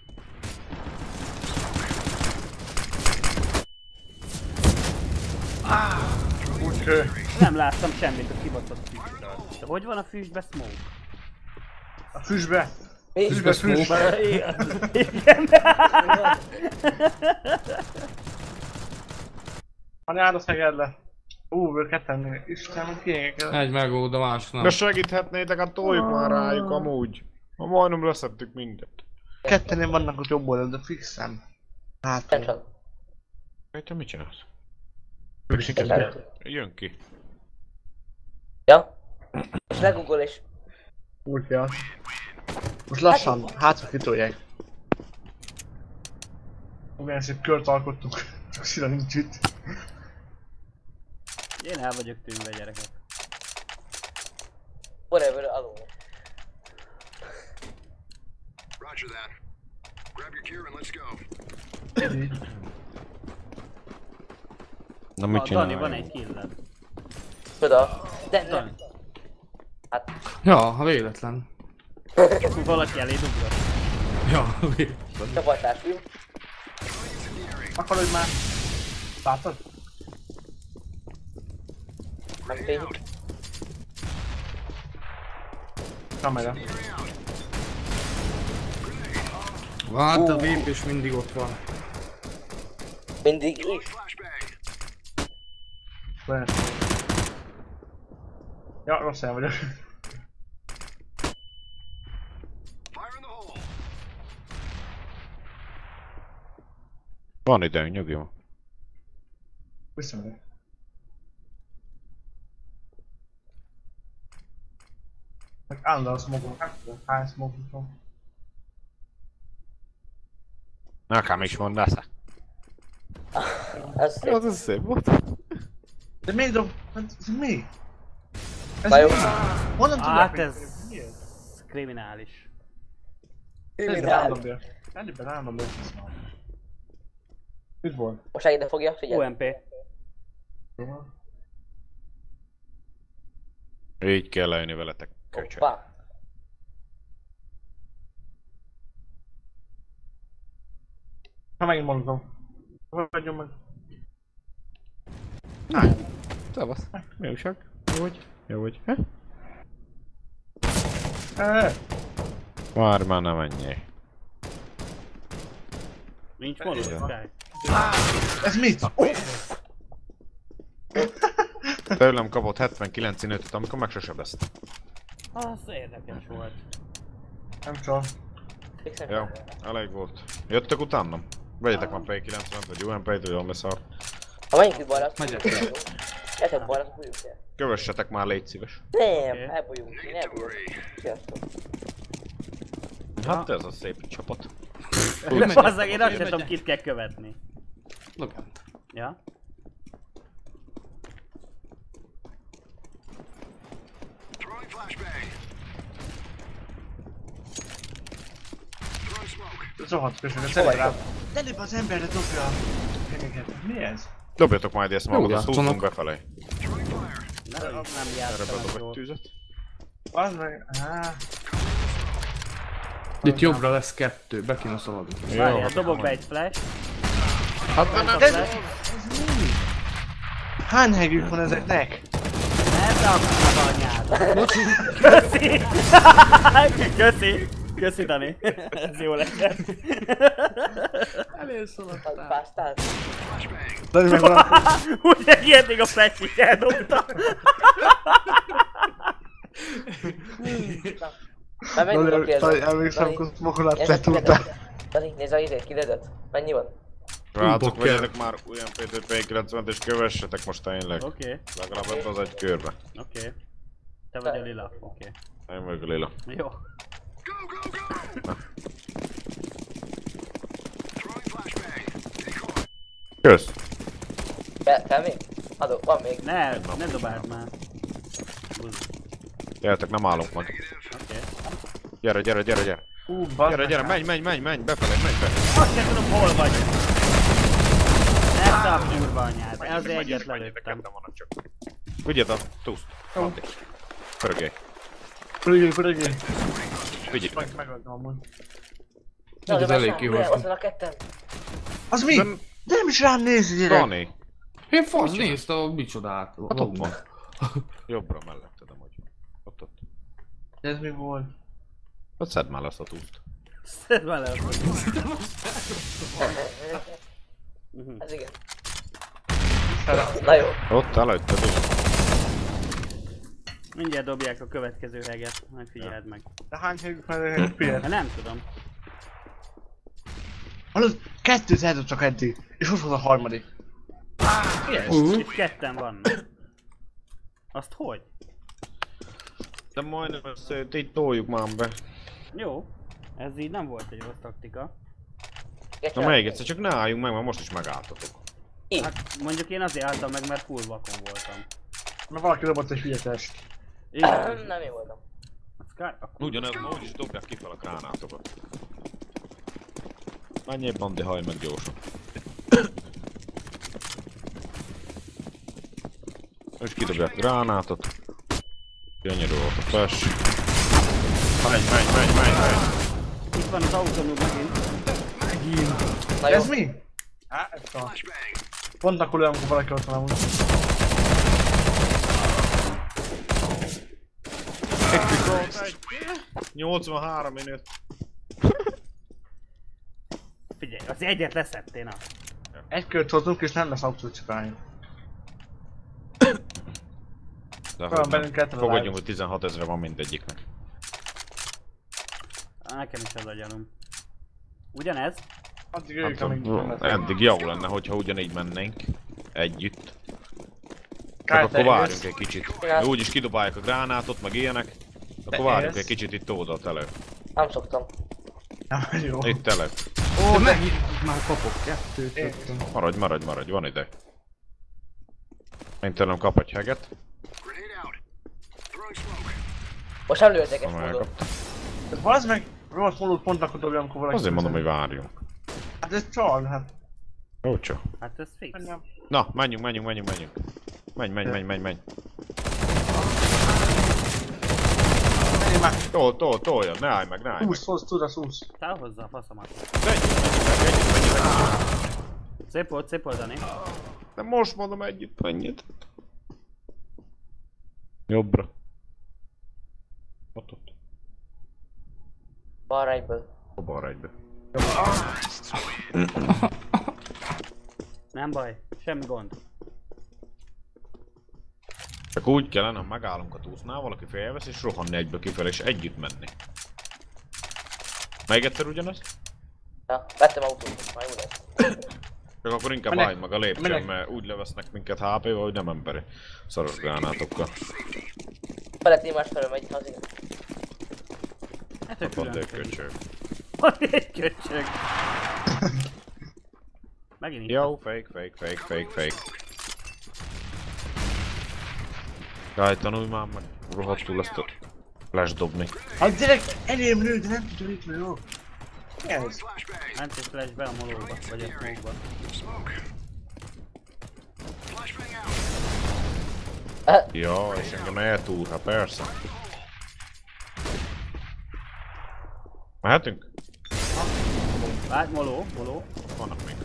Nem láttam semmit a kibaszott füstből. De hogy van a füstbe smoke?
a füstbe. Füstbe, füstbe.
Igen.
Anyád a szeged le. Ú, ők ketten. Istenem, kiégek.
Egy a másik nem.
De segíthetnétek, hát toljuk már rájuk amúgy. Ma majdnem leszettük mindent.
Ketten vannak ott jobb oldalon, de fixem. Hát.
Hey, te mit csinálsz? Jön ki.
Ja? És legugol és...
Úgy ja. Most lassan, hátra kitolják. Milyen szép kört alkottunk. Csak Szila nincs itt.
Én el vagyok tűnve gyerekek.
Forever alone.
Roger that. Grab your gear and let's go.
Na
A Dani van egy killed.
Csoda. De nem. Hát,
Ja, ha véletlen.
Valaki elé ugrott.
Ja, véletlen.
csapatás film.
Akarod már? Látod?
Nem fény.
Kamera.
Hát a vép is mindig ott van.
Mindig is.
Flashbang.
Be. Ja, rossz el vagyok.
Fire in the hole.
Van időnk, nyugi van.
Meg állandóan a smogon, nem tudom, hány van.
Nekem is mondasz.
Ez szép.
Az az szép volt.
De miért dob? Hát, Ez mi? Ez
Bajok.
mi? Honnan tudják,
Hát ez...
Ez?
Kriminális.
Bér. Ennyiben random bér. Mit volt?
Most ide fogja, figyelj.
OMP.
Így kell lejönni veletek, köcsök.
Hoppá.
Ha megint mondom. Vagyom meg.
Szevasz. Mi újság? Jó vagy? Jó vagy? He?
Eh,
Várj már, ne menjél.
Nincs mono,
Igen.
Sky.
Ez mit?
Tőlem kapott 79 5 amikor meg se sebezte.
Az érdekes volt.
Nem csak.
Jó, elég volt. Jöttek utánam? Vegyetek már P90-t, vagy UMP-t, vagy valami szar.
Ha menjünk itt balra, azt
Megyek.
Gyertek balra, azt bújjuk el.
Kövessetek már, légy szíves.
Nem, elbújunk, elbújok. Sziasztok.
Hát ez a szép csapat.
Bazzag, én azt sem tudom, kit kell követni.
Logan.
Ja?
Ez rohadt köszönöm, ez előbb az emberre dobja a feneket. Mi ez?
Dobjatok majd ezt magad,
Jó,
azt húzzunk befelé.
Nem, nem
egy
jól.
tűzet.
Az meg... Áh.
Itt jobbra lesz kettő, be kéne szaladni.
Várjál,
hát
dobok be egy flash.
Hát nem.
Ez, ez mi? Hány hegük van ezeknek?
Nem raktam anyád. Köszi! Köszi! Köszi Dani. Ez jó esett.
Básztál?
Dani meg valaki.
Úgy megérték a flecsit, eldobta.
Dani,
kérdez?
Dani, emlékszem, hogy
a
letúrtál.
kiledet. Dani, nézd a izét, kiledet. Mennyi van?
Rácok, vegyenek már olyan P2P90-t és kövessetek most tényleg.
Oké,
Legalább ebbe az egy körbe.
oké. Te vagy a lila, oké.
Én vagyok a lila.
Jó.
Kösz!
Kell, kell még? Adok, van még.
Ne, ne dobáld már.
Gyertek, nem állunk meg.
Oké.
Gyere, gyere, gyere, gyere.
Ú, bazd
Gyere, gyere, menj, menj, menj, menj, befelé, menj, befelé.
Azt sem tudom hol vagy. Ezt a kurva anyád. Ez egyet lelőttem.
Vigyed a túszt. Addig. Pörögj.
Pörögjél,
Vigyél.
Meg, megöltem amúgy.
Ez
de
elég
már- a ketten.
Az mi?
Nem-
De nem is rám néz, gyerek.
Dani.
Én fasz, nézd a micsodát.
Hát ott van. Jobbra melletted amúgy. Ott, ott.
Ez mi volt?
Ott szedd már azt a túszt.
Szedd vele azt. Mhm.
Ez igen. Na jó.
Ott előtted is.
Mindjárt dobják a következő heget. Majd figyeld meg.
De hány egy piért?
De nem tudom.
Hallod? Kettőt eldob csak eddig. És ott van a harmadik.
Itt ketten vannak. Azt hogy?
De majdnem ezt így toljuk már be.
Jó. Ez így nem volt egy rossz taktika.
Na még egyszer, csak ne álljunk meg, mert most is megálltatok.
Hát mondjuk én azért álltam meg, mert full vakon voltam.
Na valaki dobott egy hülyetest.
Igen.
Nem én voltam.
Sky... A kurva.
Ugyanez, ma úgyis dobják ki fel a gránátokat. Menjél bandi, hajj meg gyorsan. És kidobják gránátot. Gyönyörű volt a flash. Menj, menj, menj, menj, menj.
Itt van az autónúb megint.
Jó.
Ez mi? Á, ez a... Pont akkor olyan, amikor valaki ott van amúgy.
83 minőt.
Figyelj, az egyet leszedtél, na.
Egy kört hozunk és nem lesz autó csipálni.
De
Olyan
hogy
bennünk
nem.
ketten a
Fogadjunk, hogy 16 ezre van mindegyiknek.
Nekem is az agyalom. Ugyanez?
Addig ők, amíg
tudom,
lesz.
eddig jó lenne, hogyha ugyanígy mennénk. Együtt. Csak
Kár,
akkor várjunk egy kicsit. De úgyis kidobálják a gránátot, meg ilyenek. Akkor várjunk egy kicsit itt oldalt elő.
Nem szoktam.
Nem, jó.
Itt elő.
Ó, megint már kapok kettőt.
Maradj, maradj, maradj, van ide. Én tőlem kap egy heget.
Most nem lőttek ezt
Van
mondom.
elkapta.
Bazd meg! Rossz molót pont akkor dobja, amikor valaki...
Azért mondom, hogy várjunk.
Hát ez csal, hát...
Jó csak.
Hát ez fix.
Menjem.
Na, menjünk, menjünk, menjünk, menjünk. Menj, menj, menj, menj, menj.
Menjél már!
Tol, tol, tolja, ne állj meg, ne állj.
Húsz, húsz, tudod, húsz.
Tál hozzá a faszomat.
Menjünk, menjünk, menjünk, menjünk, menjünk.
Szép volt, szép volt, Dani.
De most mondom együtt, menjed. Jobbra. Ott, ott.
Balra egyből.
A balra egybe.
Nem baj, semmi gond.
Csak úgy kellene, ha megállunk a túsznál, valaki félvesz és rohanni egyből kifelé és együtt menni. Még egyszer ugyanaz?
Ja, vettem autót, majd jó lesz.
Csak akkor inkább
Menek.
állj meg a lépcsőn,
Menek.
mert úgy levesznek minket HP-val, hogy nem emberi. Szaros gránátokkal.
Felett más felől megy, az igen.
Hát egy
van egy köcsög.
Van egy köcsög. Megint itt.
Jó, fake, fake, fake, fake, fake. Jaj, tanulj már meg. Rohadtul ezt a flash dobni.
Hát gyerek, elém lő, de nem tudja itt lő, jó? Mi ez?
Flashbang.
Ment és flash be a molóba, vagy a smoke-ba.
Ja, és engem eltúr, hát persze. Mehetünk?
Várj, moló, moló.
Vannak még.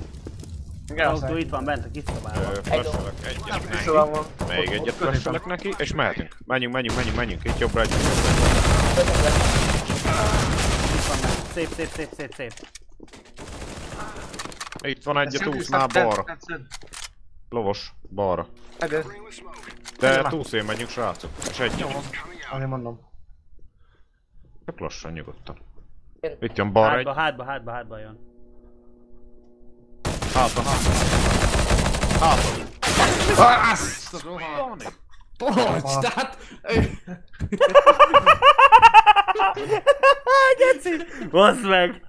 Igen,
autó itt van bent a kiszabálva.
Ö, Flashelek egyet neki.
Van.
Még egyet flashelek neki, és mehetünk. Menjünk, menjünk, menjünk, menjünk. Itt jobbra egy.
Itt szép, szép, szép, szép, szép.
Itt van egy túsznál
szed,
balra. Lovos, balra. De túszén megyünk srácok. És egy.
Jó, azért mondom.
Csak lassan, nyugodtan. Itt jön balra egy.
Hátba, hátba, hátba, hátba jön.
Hátra, hátra. Hátra.
Azt a rohadt. Bocs, tehát...
Geci! Baszd meg!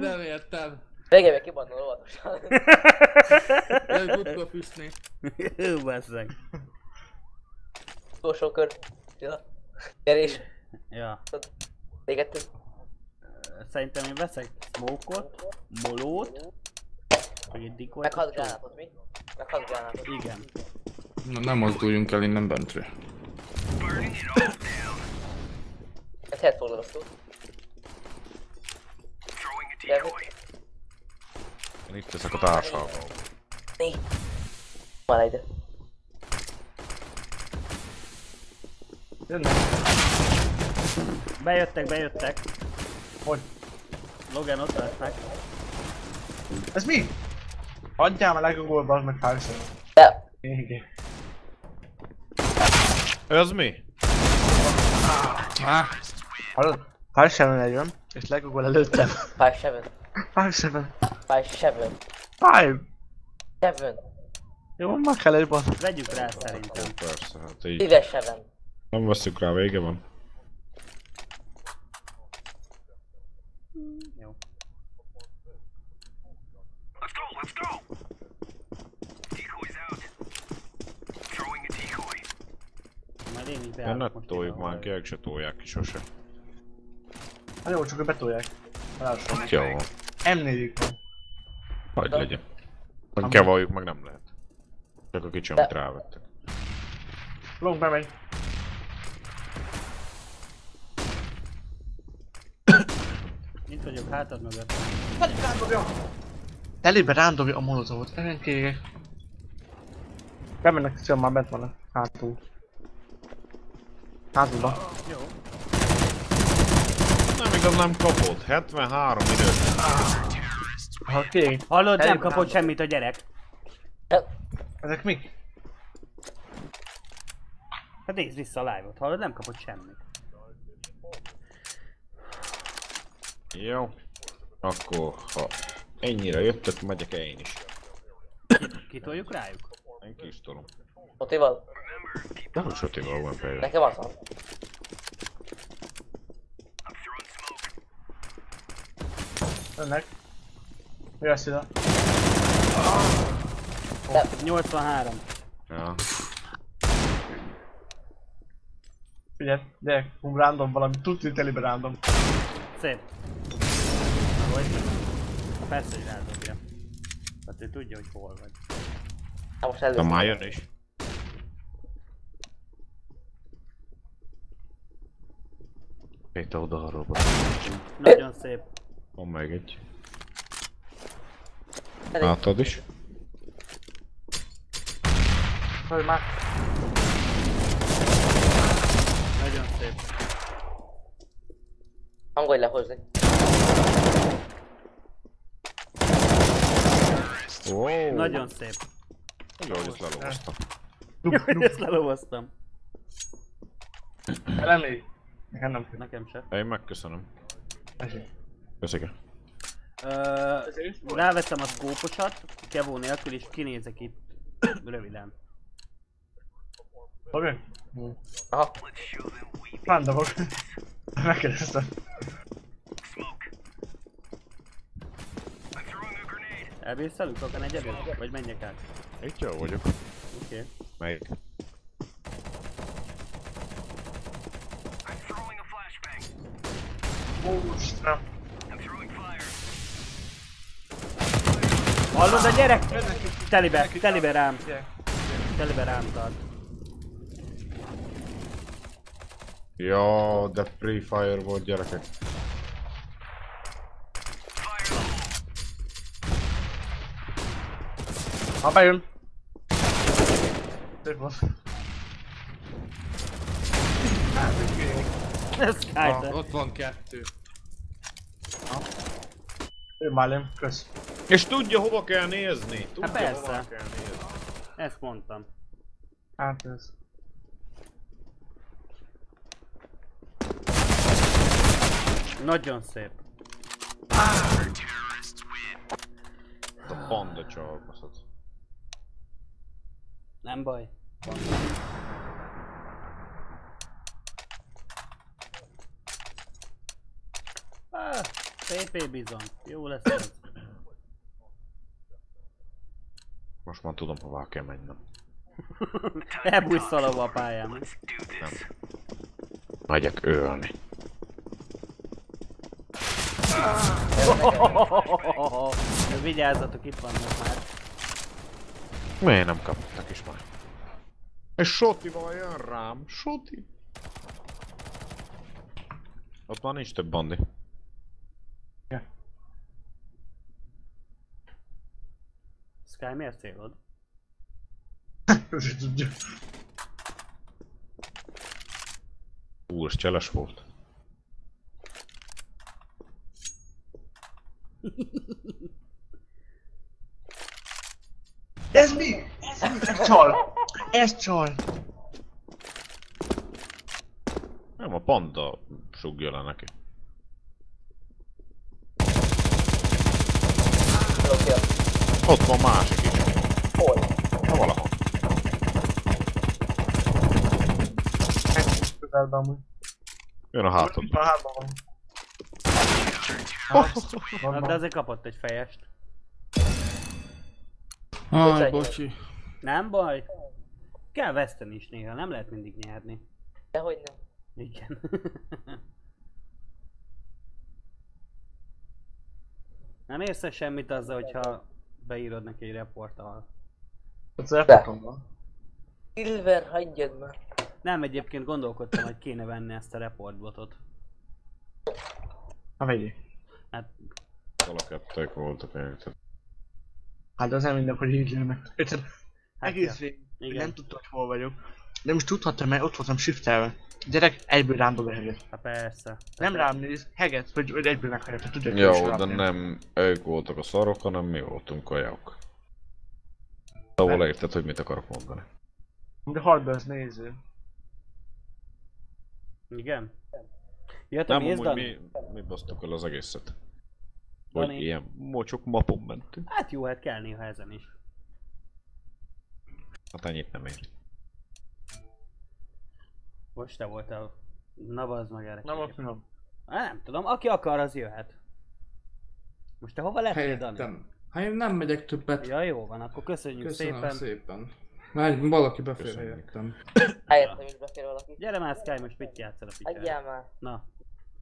Nem értem.
Végébe kibannol óvatosan.
Nem tudok füstni.
Baszd meg.
Utolsó kör. Ja. Gyerés.
Ja,
Végettünk.
Szerintem én veszek smoke-ot, molót, vagy egy dikolyt.
Meg hat gránátot, mi? Meg hat gránátot.
Igen.
Na, nem mozduljunk el innen bentről.
Ez foglalkoztó. Gyere,
Én itt teszek a társalba.
Négy. Van egy.
Jönnek.
Bejöttek, bejöttek.
Hogy?
Logan ott lesznek.
Ez mi? Adjál már legugolba, az meg hányszor.
De.
Igen.
Ez mi?
Ah,
Hallod? Five seven eljön, és legugol előttem.
Five seven.
Five seven.
Five seven.
Five.
Seven.
Jó, már kell egy.
Vegyük rá szerintem.
Persze, hát így.
Szíves seven.
Nem veszük rá, vége van.
Jó.
Let's go. Decoy's out. Throwing a decoy.
Majd én
De
beállok
ne toljuk már ki, ők se tolják ki sose.
Hát jó, csak hogy betolják. Lássam.
Jó, van.
M4 van.
Hagyj
De-
legyen. Meg kevaljuk meg nem lehet. Csak a kicsi, amit rávettek.
Long bemegy.
Itt vagyok hátad mögött.
Telébe rándobja a molotovot, ellenkégek. Bemennek, szóval már bent vannak. Hátul. Hátulba.
Jó.
Nem igaz, nem kapott. 73 idő.
Ha kég.
Hallod, nem kapott
rándom.
semmit a gyerek.
Ezek mik?
Hát nézd vissza a live-ot, hallod, nem kapott semmit.
Jó. Akkor, ha ennyire jöttök, megyek én is.
Kitoljuk rájuk?
Én ki is tolom.
Motival.
De hogy sötétben van például.
Nekem az van.
Önnek. Jössz ide.
83.
Ja.
Figyelj, gyerek, random valami, tudni telébe random.
Szép. Na, vagy? Persze, hogy rádobja. Hát ő tudja, hogy hol vagy.
Hát most először.
már jön is. Péter oda arról
Nagyon szép.
Van még egy. Látod is?
Hogy már.
Nagyon szép.
Hangolj lehozni.
Wow.
Nagyon szép.
Jó, hogy ezt lelovasztam.
Jó, hogy ezt lelovasztam.
Elemi. Nekem nem kell.
Nekem se.
Én megköszönöm. Köszönöm.
Ö, rávettem a szkóposat, kevó nélkül, és kinézek itt röviden.
Fogj?
Aha.
Randomok. Megkérdeztem.
Elbírsz velük akár egyedül? Vagy menjek át?
Itt jó vagyok.
Oké. Okay.
Melyik?
Fire.
Hallod a gyerek? Telibe, telibe rám. Telibe rám tart.
Ja, de Free Fire volt gyerekek.
Ha bejön. Szép volt.
Ez
ah,
Skype.
ott van kettő.
Ő már nem, kösz.
És tudja hova kell nézni. Tudja
Hát persze.
hova kell nézni.
Ezt mondtam.
Hát ez.
Nagyon szép.
A panda csalkaszott.
Nem baj. Van. Ah, PP bizony. Jó lesz ez.
Most már tudom hova kell mennem.
Elbújsz valahova a pályán. mi?
Megyek ölni.
Vigyázzatok, itt vannak már.
Miért nem kaptak is már? És Sotival jön rám. Soti. Ott már nincs több bandi.
Sky, miért célod?
Köszi tudja.
Ú, ez cseles volt.
Ez mi? Ez csal. Ez csal.
Nem, a panda sugja le neki. Ott van másik is.
Hol?
Ha valahol.
Közelben amúgy.
Jön a hátad.
A hátban van.
Na, de azért kapott egy fejest.
Aj, bocsi.
Nem baj. Kell veszteni is néha, nem lehet mindig nyerni.
Dehogy nem.
Igen. nem érsz el semmit azzal, hogyha beírod neki egy reporttal.
Az elfotom van.
Silver, hagyjad már.
Nem, egyébként gondolkodtam, hogy kéne venni ezt a reportbotot.
Na vegyél.
Hát,
Valakettek voltak érted.
Hát az nem minden, hogy így jönnek. Érted?
hát
Egész
ja.
végig nem tudtam, hogy hol vagyok. De most tudhattam, mert ott voltam shiftelve. Gyerek egyből rám dob a heget.
Hát persze.
Nem rám néz, heget, vagy, vagy egyből meghallja, tudja, hogy
Jó, de nem ők voltak a szarok, hanem mi voltunk a jók. Szóval érted, hogy mit akarok mondani.
De hardban az néző.
Igen? Jöttem
Nem,
Dani?
mi, mi basztuk el az egészet. Hogy
Dani?
ilyen mocsok mapon mentünk.
Hát jó, hát kell néha ezen is.
Hát ennyit nem ér.
Most te voltál. Na bazd meg erre.
Nem, azt nem.
Hát nem tudom, aki akar, az jöhet. Most te hova lettél, Dani?
Hát én nem megyek többet.
Ja, jó van, akkor köszönjük
Köszönöm
szépen.
szépen. Már valaki befér helyettem.
Helyettem is befér valaki.
Gyere már Sky, most mit játszol a picsára?
Adjál már.
Na.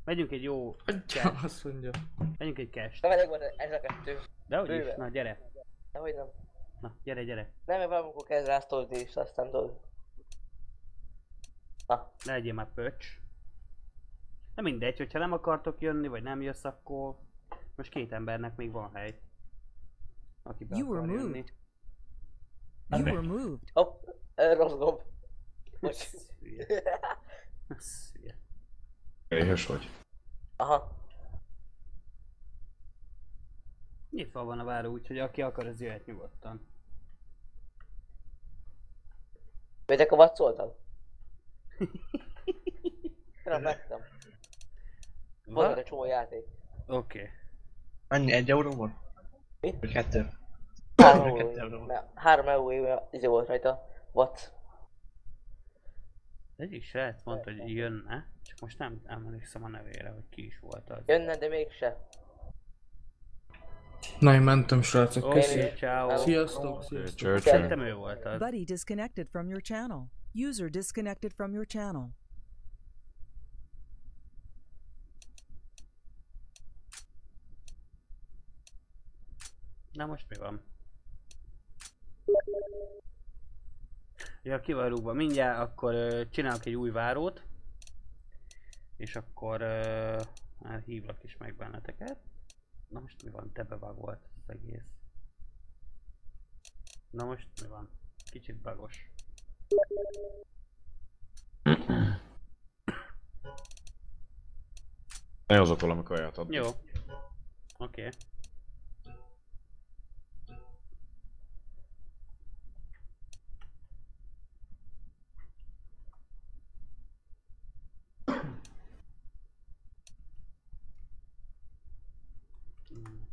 Megyünk egy jó...
Adja, azt mondja.
Megyünk egy cash
Nem elég van ez a kettő.
De hogy is? Na gyere.
Dehogy nem.
Na, gyere, gyere.
Nem, mert valamikor kezd rá sztolni és aztán tudod. Na,
Ne legyél már pöcs. De mindegy, hogyha nem akartok jönni, vagy nem jössz, akkor... Most két embernek még van hely. Aki be
You were
akar jönni.
moved. You were moved.
hopp, rossz gomb. Bocs.
Hülye. Ez.
Éhes vagy.
Aha.
Nyitva van a váró, úgyhogy aki akar, az jöhet nyugodtan.
Védek a vatszoltad? Nem, vettem. Volt
Va?
egy csomó játék.
Oké.
Annyi, egy euró volt?
Mi?
Vagy kettő?
Három euró. Három euró izé volt rajta. Watt.
Egyik srác mondta, hogy jönne, csak most nem emlékszem a nevére, hogy ki is volt az.
Jönne, de mégse.
Na, én mentem, srácok. Köszi.
ciao.
Sziasztok, sziasztok.
Szerintem ő volt az.
Buddy disconnected from your channel. User disconnected from your channel.
Na most mi van? Ja, ki van rúgva. Mindjárt akkor ö, csinálok egy új várót. És akkor ö, már hívlak is meg benneteket. Na most mi van? Te bevagolt az egész. Na most mi van? Kicsit bagos.
Ne hozok valami kaját adni.
Jó. Oké. Okay.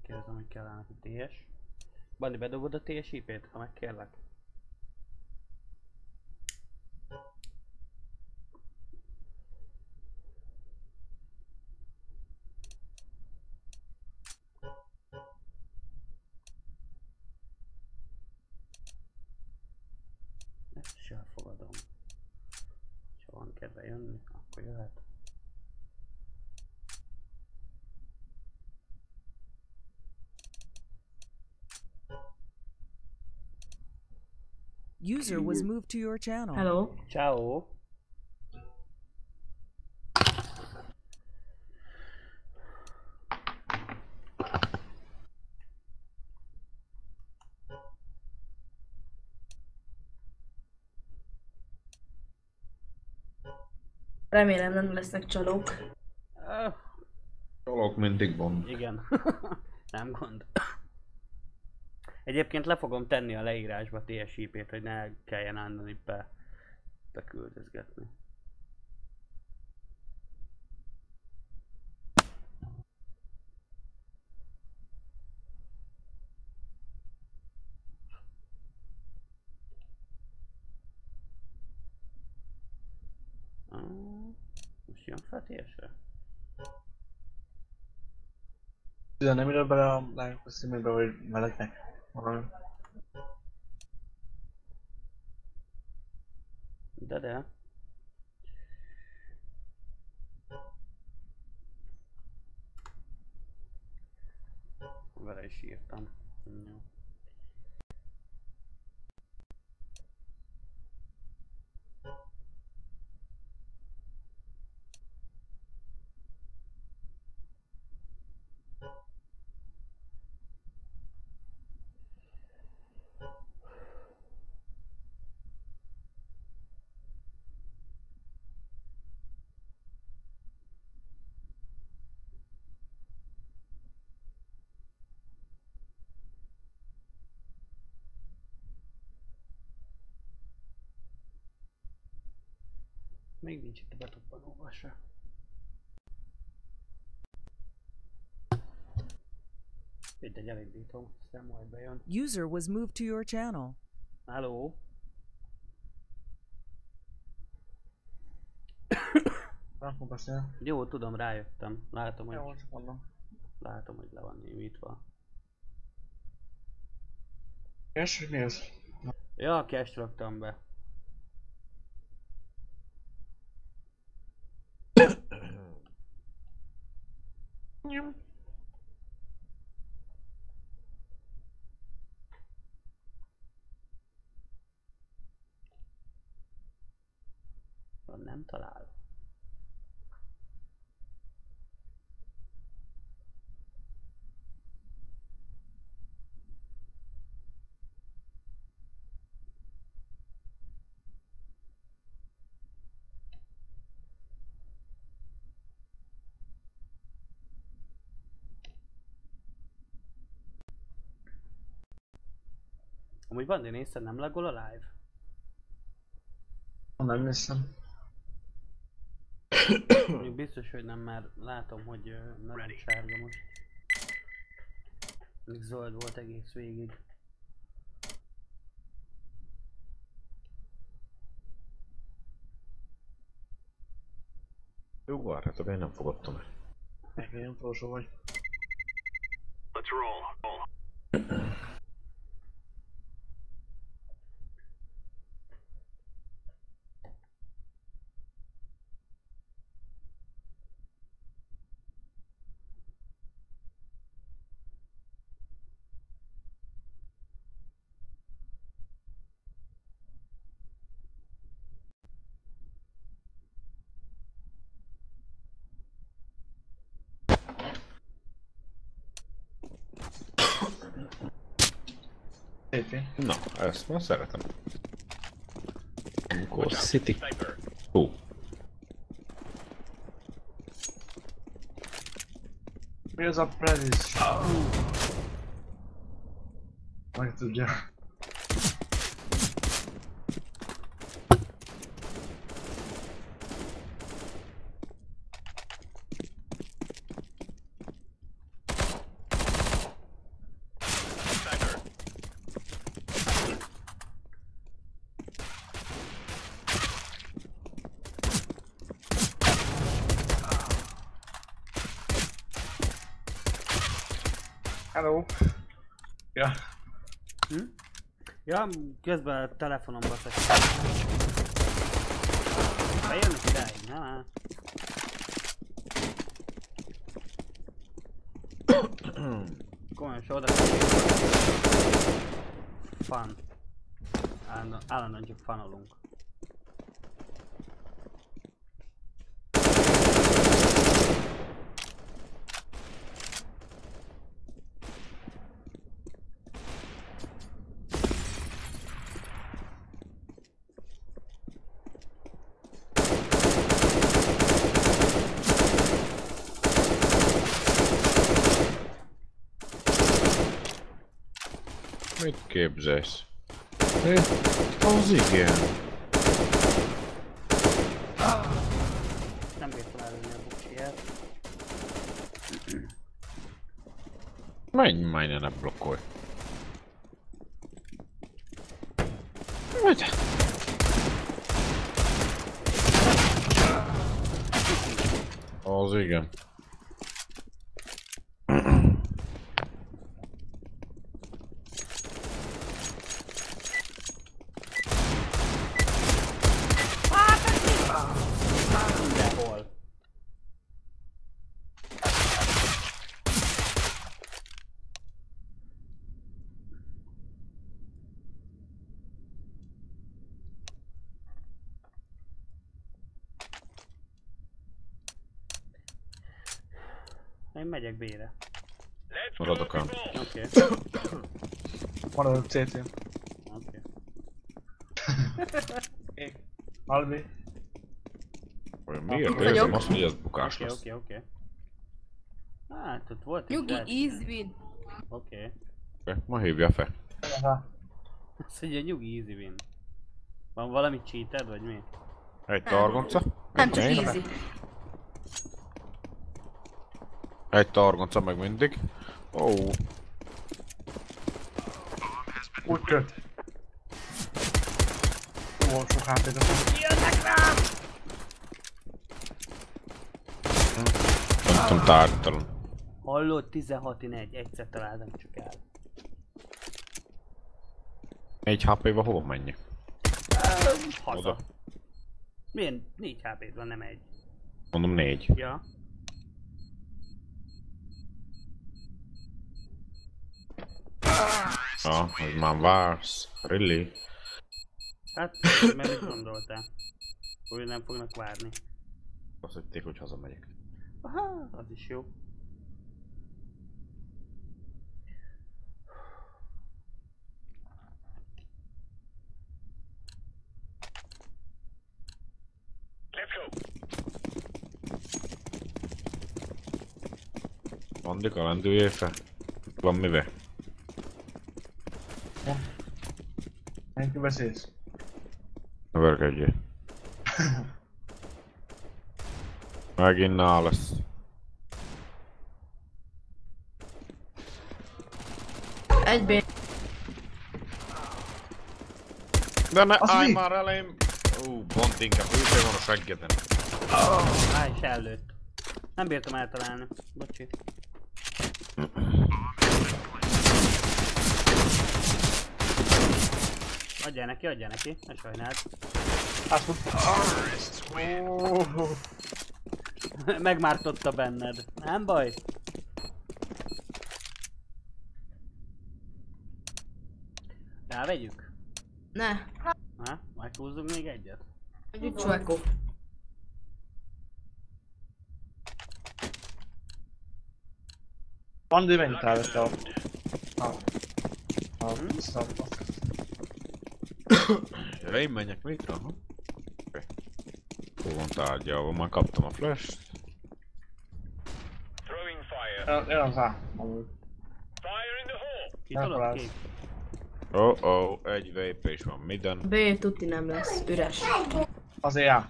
Kérdezem, hogy kell neki TS. Bandi, bedobod a TS IP-t, ha megkérlek?
User was moved to your channel.
Hello.
Ciao.
Remélem nem lesznek csalók.
Ah,
Csalók mindig van.
igen. Nem gond. Egyébként le fogom tenni a leírásba TSIP-t, hogy ne kelljen állni be, beküldözgetni. Ah, Most jön fel TS-re?
De nem írod bele a live streambe, hogy valami.
De de. Vele is írtam. Jó. Még nincs itt a betoppanóval se. Mindegy, elindítom, aztán majd bejön.
User was moved to your channel.
Nem fog beszélni.
Jó, tudom, rájöttem. Látom, hogy,
Jó, csak mondom.
látom, hogy le van némítva.
És mi ez?
Ja, cash raktam be. Nem talál. Amúgy Bandi nézted, nem lagol a live?
Nem hiszem.
Még biztos, hogy nem, mert látom, hogy ö, narancssárga most. Még zöld volt egész végig.
Jó, várhatok, én nem fogadtam el.
Nem utolsó vagy.
Let's roll.
Szépen.
Na, ezt már szeretem.
Akkor City.
Hú.
Mi az a previs? Meg tudja. Hello. Ja.
Hm? Ja, közben a telefonomba tettem. Bejönnek idáig, na. Komolyan, se oda. Állandóan, állandóan csak fanolunk.
Mit képzelsz? Hé, az igen.
Nem bírtam előni a buksiját.
Menj, menj, ne blokkolj. Hogy? Az igen.
Mindenhol. Én megyek B-re.
Maradok ám.
Oké,
Maradok CT.
oké.
Albi.
Olyan miért érzem azt, hogy ez bukás
Oké,
lesz?
oké, oké. Hát, ott volt egy
Nyugi, easy win.
Oké.
Oké, Ma hívja fel.
Aha.
Azt mondja, nyugi, easy win. Van valami cheated, vagy mi?
Egy targonca.
Nem csak easy.
Egy targonca meg mindig. Ó, oh,
Úgy köt. Jó, sok hp
nem tudom tárgytalan.
Hallod, 16 in 1, egyszer találtam csak el.
Egy HP-val hova menjek?
Haza.
Oda.
Milyen 4 hp van, nem egy.
Mondom négy.
Ja.
Ja, hogy már vársz. Really?
Hát, mert mit gondoltál? Hogy nem fognak várni.
Azt hitték, hogy hazamegyek.
Aha, az is jó.
Let's go.
Andika, lendüljél fel. Van mivel?
Menj beszélsz.
Ne verkedjél. Megint nál lesz.
Egy B.
De ne
Az
állj
mi?
már elém! Ú, pont inkább őt van a seggeden.
Á, és előtt. Nem bírtam eltalálni. Bocsi. Adjál neki, adjál neki, ne sajnáld.
Azt mondta.
Megmártotta benned. Nem baj. Rávegyük?
Ne.
Ha? Meghúzzunk még egyet?
Egy csúekó.
Andi mennyit elvette a... A... A... szarba.
Ja, én menjek létre, aha. Oké. Hol van tárgyalva? Már kaptam a flash
Throwing fire.
Az A. amúgy.
Fire in the hole.
Ki tudod ki?
Oh oh, egy VP is van midden.
B tuti nem lesz. Üres.
Azért A.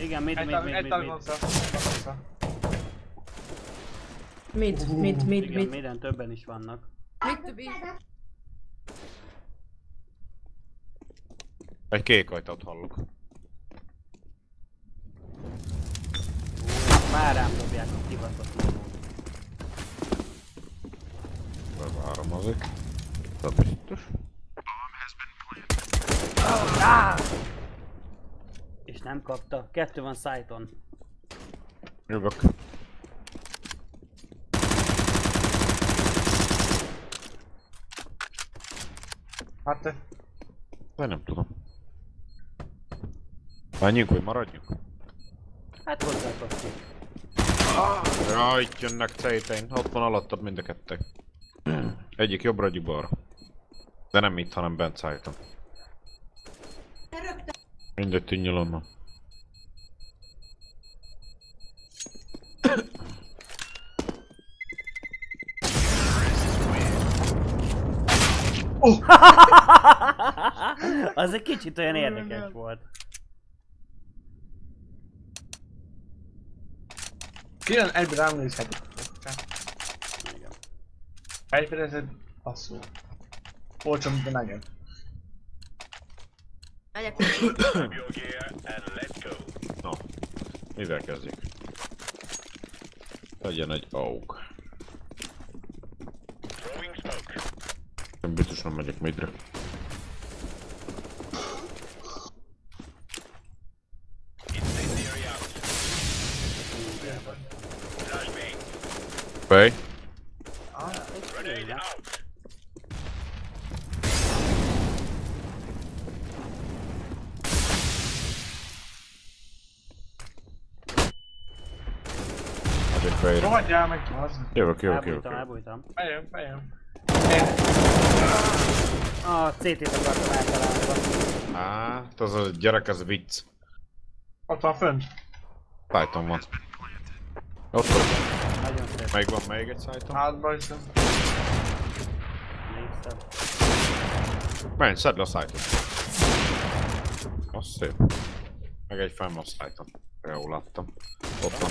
Igen, mit,
egy
mit, mit.
tagonca. Tagonca.
Mid, mid, mid,
Igen,
mid.
minden többen is vannak.
Mid to be.
Egy kék ajtót hallok.
Már rám dobják a kibaszott módot.
Mozik. Ez biztos.
És nem kapta. Kettő van szájton.
Jövök.
Hát te...
De nem tudom. Menjünk vagy maradjunk?
Hát hozzátok ki.
Ja, itt jönnek cejtein. Ott van alattad mind a kettő. Egyik jobbra, egyik balra. De nem itt, hanem bent szálltam. Mindegy tűnjön van.
Az egy kicsit olyan érdekes volt.
Kijön egybe rám nézhetik.
Igen.
Egybe ez egy passzó. Olcsó, mint a neget.
Megyek.
Na, mivel kezdjük? Legyen egy AUG. Én biztos nem megyek midre. Fej. Megyek fejre.
Rohadjál meg, az.
Jövök, jövök, jövök.
Elbújtam,
jövök.
elbújtam.
Bejön, bejön.
A CT-t akartam eltalálni.
Hát, az a gyerek, az vicc.
Ott van fönt.
Szájtom van. Ott van.
Szép.
Még egy szájtom?
Hátba is.
Néztem.
Menj, szedd le a szájtot. Az szép. Meg egy fenn van szájtom. Jól láttam. Ott van.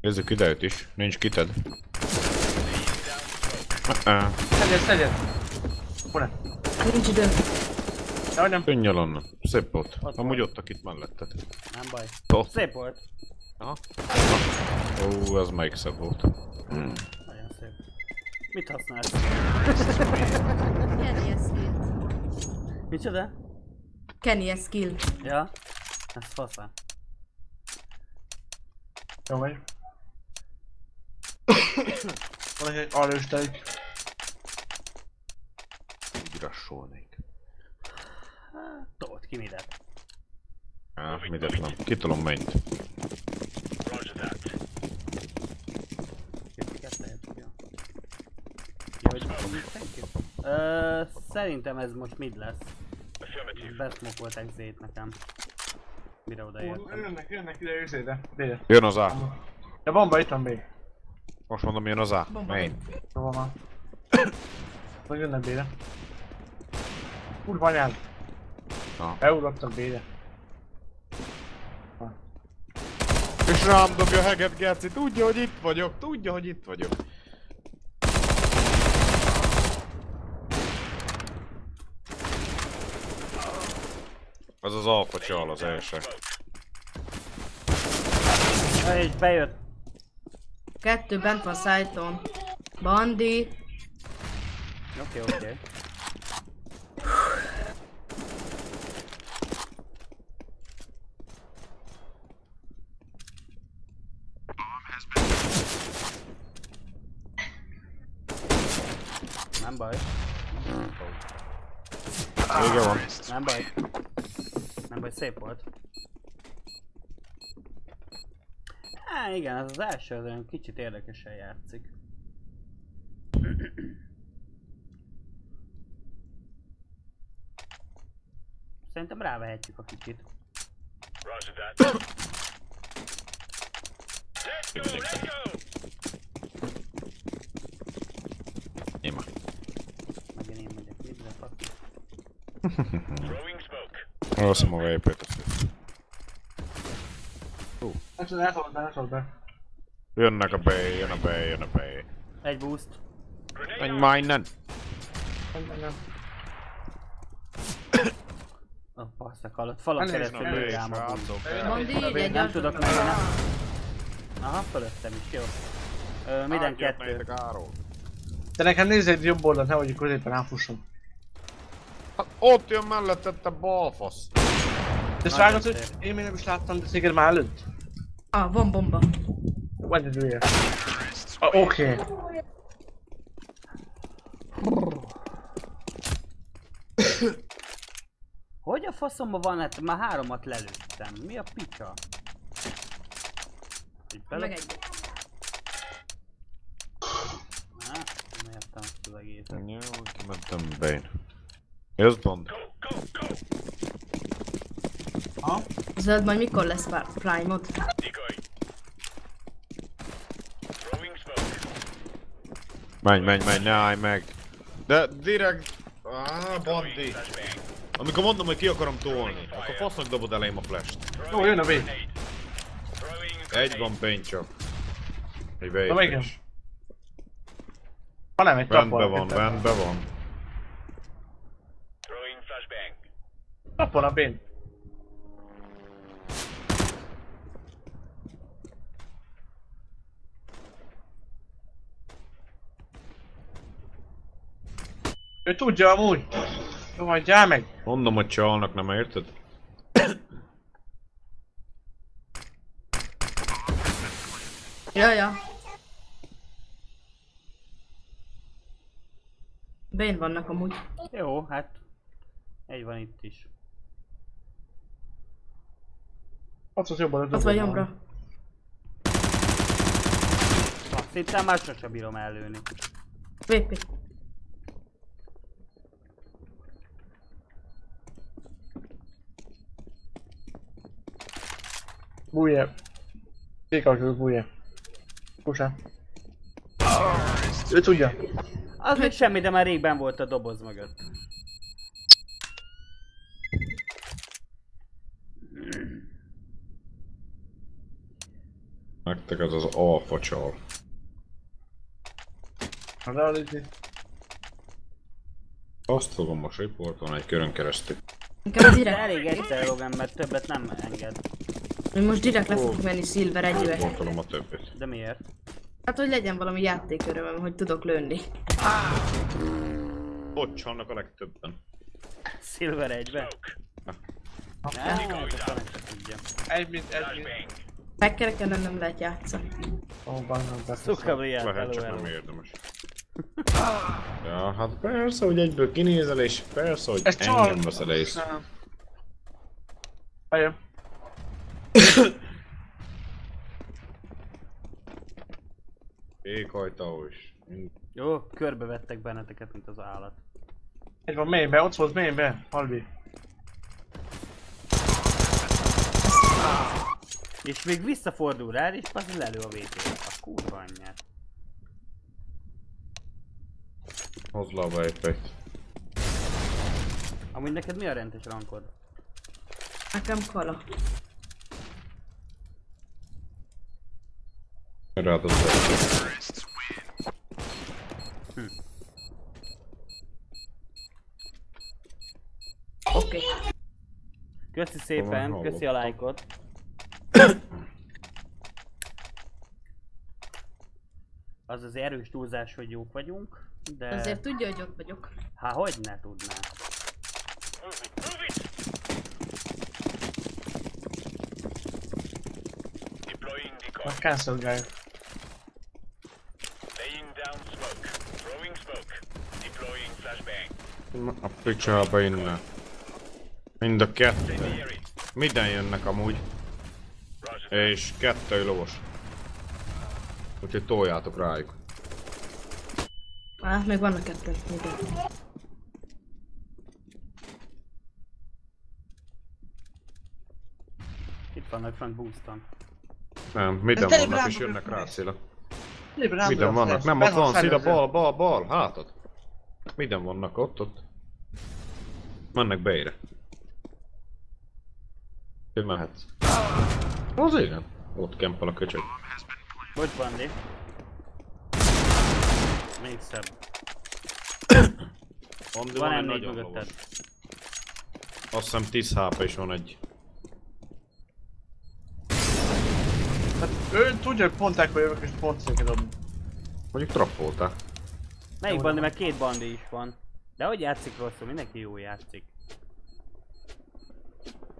Nézzük idejött is. Nincs kited. Uh-uh.
Szedjed, szedjed. Hol
Nincs idő.
Jaj, nem.
Tűnjel onnan. Szép volt.
Ott
Amúgy
van.
ott, akit melletted.
Nem baj.
Ott.
Szép volt.
Aha. Ó, ez melyik szebb volt.
Nagyon szép. Mit használsz?
Kenny skill.
Micsoda?
Kenny skill.
Ja? Ez fasza.
Jó vagy. Van egy arra is telik.
Úgy rassolnék.
Tolt ki midet.
Á, midet nem. Kitolom mennyt.
Kicsiket lehet, jó. Jó, hogy thank you. Ö, szerintem ez most mid lesz. Beszmokolták zét nekem. Mire odaértem.
Jönnek, jönnek ide őszéde. Dél.
Jön az A.
Ja, bomba itt van B.
Most mondom, jön az A. Main.
Hova van? Vagy jönnek B-re. Kurva anyád.
Na.
Beugrottak B-re.
És rám dobja heget Gerci, tudja, hogy itt vagyok, tudja, hogy itt vagyok. Az az alfa csal az első.
És bejött.
Kettő bent van szájton. Bandi.
Oké, okay, oké. Okay. Baj.
Vége van.
Nem baj. Nem baj, szép volt. Á, igen, ez az első az olyan kicsit érdekesen játszik. Szerintem rávehetjük a kicsit.
Ima.
Megint én megyek midre, fuck.
Elveszem a vp-t.
Ne tudod, ne tudod be, ne tudod be.
Jönnek a B, jön a B, jön a B.
Egy boost.
Menj már innen!
A passzak alatt
Elnézést,
keresztül
Na,
lő rám a.
Bandi, így egy
Nem tudok menni, nem. Aha, fölöttem is, jó. Ö, minden kettő.
De nekem nézz egy jobb oldalt, nehogy középen átfusson.
Hát ott jön mellette te balfasz.
De srágod, hogy én még nem is láttam, de téged már előtt.
Ah, van bomba.
What did you hear? Ah, Oké. Okay.
Hogy a faszomba van? Hát már háromat lelőttem. Mi a picsa? Így bele...
Meg egy.
Há, nem értem ezt az egészet.
Jó, kimentem Bane. Ez Bond.
Zöld majd mikor lesz Prime-od?
Decoy. Throwing smoke.
Menj, menj, menj, ne állj meg. De direkt... Ah, Bandi. Amikor mondom, hogy ki akarom tolni, akkor fasznak dobod elém a flash-t.
Jó, jön a B.
Egy van Bane csak. Egy
Na igen.
beépés.
Ha nem, egy
Rendben van, rendben van.
Throwing flashbang.
A B-n. Ő tudja amúgy. Jó, hagyjál meg.
Mondom, hogy csalnak, nem érted?
Ja, ja. Bén vannak amúgy.
Jó, hát... Egy van itt is.
Ott az jobb oldalt.
Ott vagy jobbra.
Azt hittem már sose bírom ellőni.
VP.
Bújje. Kékalkül bújje. Kusá. Ő tudja.
Az még semmi, de már régben volt a doboz mögött.
Nektek ez az alfa csal.
Reality.
Azt fogom most riportolni egy körön keresztül.
Nekem
De
direkt.
elég egyszer Logan, mert többet nem enged.
Én most direkt le fogok menni Silver együveg.
Riportolom a többit.
De miért?
Hát, hogy legyen valami játékörömöm, hogy tudok lőni.
Ott csalnak a legtöbben.
Silver egybe? Hát.
Egy mint, egy mint.
Megkereken nem lehet játszani.
Ó, oh, van, van,
Szukabliát,
Lehet, csak nem érdemes. Ja, hát persze, hogy egyből kinézel, és persze, hogy
Ez
engem veszel észre. Is. Mind-
Jó, körbevettek benneteket, mint az állat.
Egy van mainbe, ott volt mainbe. Halbi.
És még visszafordul rád, és az lelő a VT-re. A kurva anyját.
Hozd le a beépét.
Amúgy neked mi a rendes rankod?
Nekem kala.
Rád az beépét.
Oké. Okay.
Köszi szépen, köszi a lájkot. Az az erős túlzás, hogy jók vagyunk, de...
Azért tudja, hogy ott vagyok.
Há, hogy ne tudná?
A cancel guy.
A picsába innen. Mind a kettő. Minden jönnek amúgy. És kettő lovos. Úgyhogy toljátok rájuk.
Á, még vannak kettő. Minden.
Itt vannak Frank Booston.
Nem, minden
Ez
vannak és jönnek rá Szila.
Lépre,
Minden vannak, nem ott van, Szila, bal, bal, bal, hátad. Minden vannak ott, ott. Mennek beére. Hogy mehetsz. Az igen. Ott kempel a köcsög.
Bocs, Bandi. Még szebb.
Andi
Van
van egy
M4
nagyon
mögötted.
Azt hiszem 10 HP is van egy.
Hát ő tudja, hogy pont ekkor jövök és pont széket dobni.
Mondjuk trappoltál.
Melyik bandi, mert két bandi is van. De hogy játszik rosszul, mindenki jó játszik.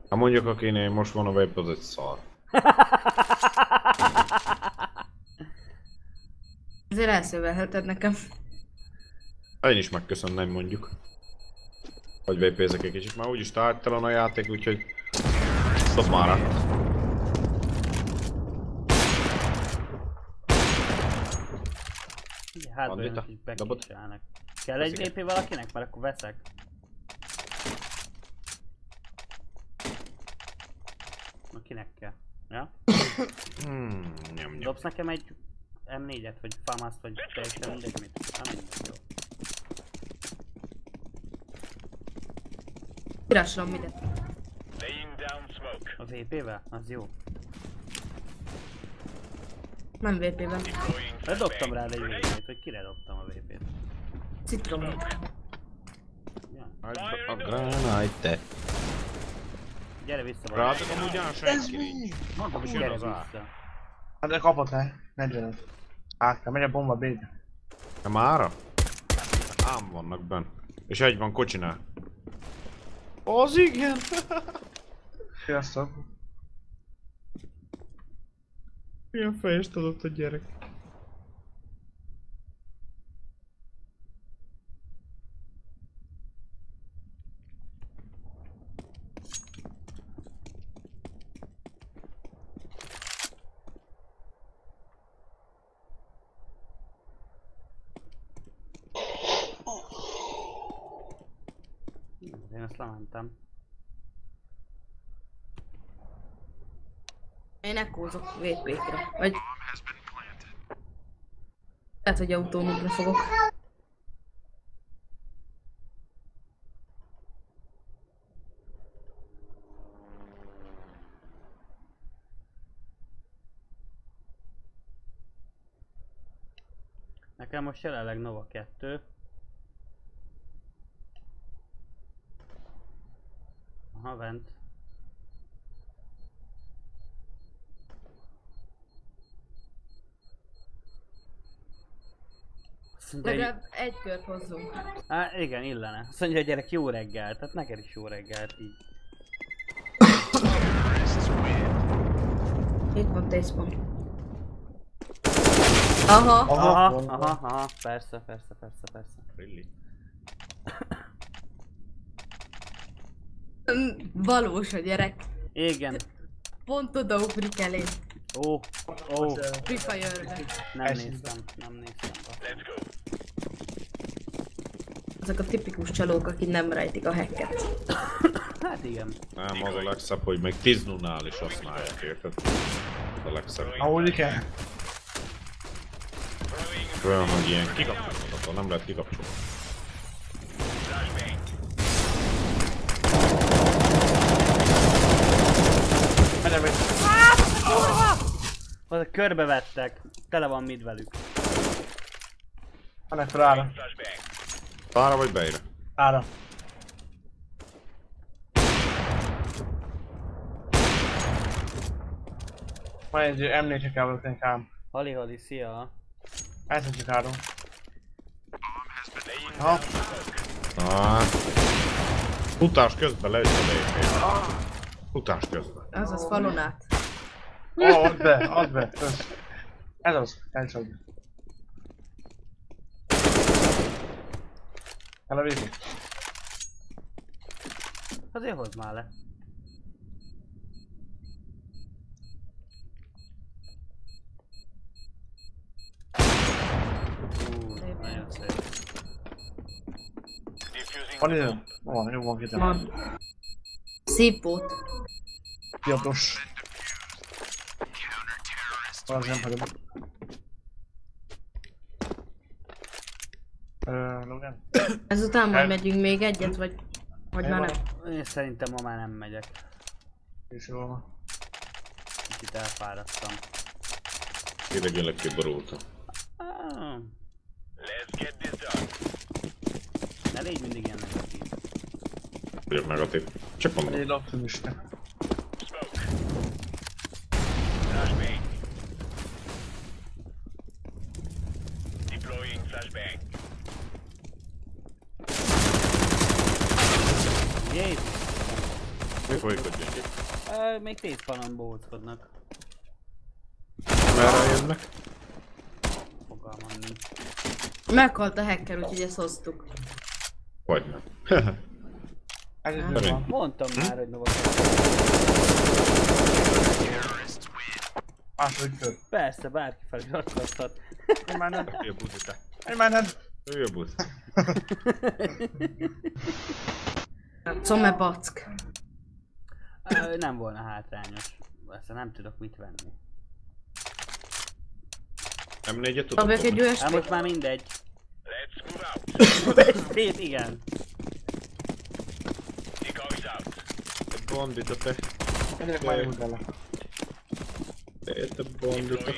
Ha mondjuk akinél most van a web, az egy szar.
Ezért elszövelheted nekem.
Én is megköszönném mondjuk. Hogy vp egy kicsit, már úgyis tártalan a játék, úgyhogy... Stop már
Ugye, hát bekicselnek. Kell egy. VP valakinek? Mert akkor veszek. Na kinek kell? Ja?
Hmm, nyom, nyom.
Dobsz nekem egy M4-et, vagy famaszt, vagy teljesen mindegy mit? Nem mindegy, jó.
Down smoke.
A VP-vel? Az jó.
Nem
De dobtam rá egy VP-t, hogy kire dobtam a VP-t.
Citrom.
Ja.
A granite.
Gyere vissza valami.
Ráatok amúgy olyan senki nincs.
Mondtam, hogy
jön
gyere
az át.
vissza.
Hát de kapott le. 45. Át kell, megy a bomba B.
Nem ára? Ám vannak benn. És egy van kocsinál. Az igen!
Sziasztok.
Milyen fejest adott a gyerek.
Én ezt lementem.
Ekkózok VP-kre. Vagy... Lehet, hogy autónukra fogok.
Nekem most jelenleg Nova 2. Aha, vent.
Legalább egy kört hozzunk.
Á, igen, illene. Azt mondja a gyerek jó reggel, tehát neked is jó reggelt így.
Itt van tészpont. Aha.
Aha, aha,
van.
aha, persze, persze, persze, persze.
Really?
Valós a gyerek.
Igen.
Pont odaugrik elé.
Ó, ó,
Free Fire-be.
nem néztem, nem néztem.
Let's go.
Ezek a tipikus csalók, akik nem rejtik a hacket.
Hát igen.
Nem, az a legszebb, hogy még 10 nál is használják, érted? Az a legszebb.
Ahogy kell.
Olyan, hogy ilyen kikapcsolható, nem lehet kikapcsolni.
Egy.
Azok körbevettek. Tele van mid velük.
Fel ára.
Pára vagy beire?
Ára. Van egy M4 kell valószínűleg ám.
Hali, hali, szia.
Elszedjük áron. Aha.
Ah. Futás közben lejött a lépés. Futás közben.
Azaz falon át.
Ó, oh, add be, add be. Ez az, elcsod. El a végig.
Azért hozd már le. Szép.
Van idő? Van, jó van két
Van. Szépót.
Piatos. Az nem hagyom. Ö, Logan?
Ezután majd
El-
megyünk még egyet, vagy... Vagy már nem.
Én szerintem ma már nem megyek.
És van.
Kicsit elfáradtam.
Idegenleg kiborultam.
Ah,
Let's get this done.
ne légy mindig ilyen negatív.
Vagyok negatív. Csak mondom.
Egy optimista.
Jézus!
Mi folyik gyöngyök?
Ö, Még két falon bóckodnak.
Merre jönnek?
Fogalmam nincs.
Meghalt a hacker, úgyhogy ezt hoztuk.
Vagy nem.
Van.
Mondtam már, hogy nova.
Második kör.
Persze, bárki feliratkozhat.
Én már nem.
Ülj a buzi te.
Én már nem.
Ülj a buzi.
Szome back.
Ö, Nem volna hátrányos. Persze nem tudok mit venni.
M4-et tudod
Dobjak egy? USB?
Hát most már mindegy. Szét, igen.
Egy bandita te.
Egyre már úgy vele.
Te te bandita.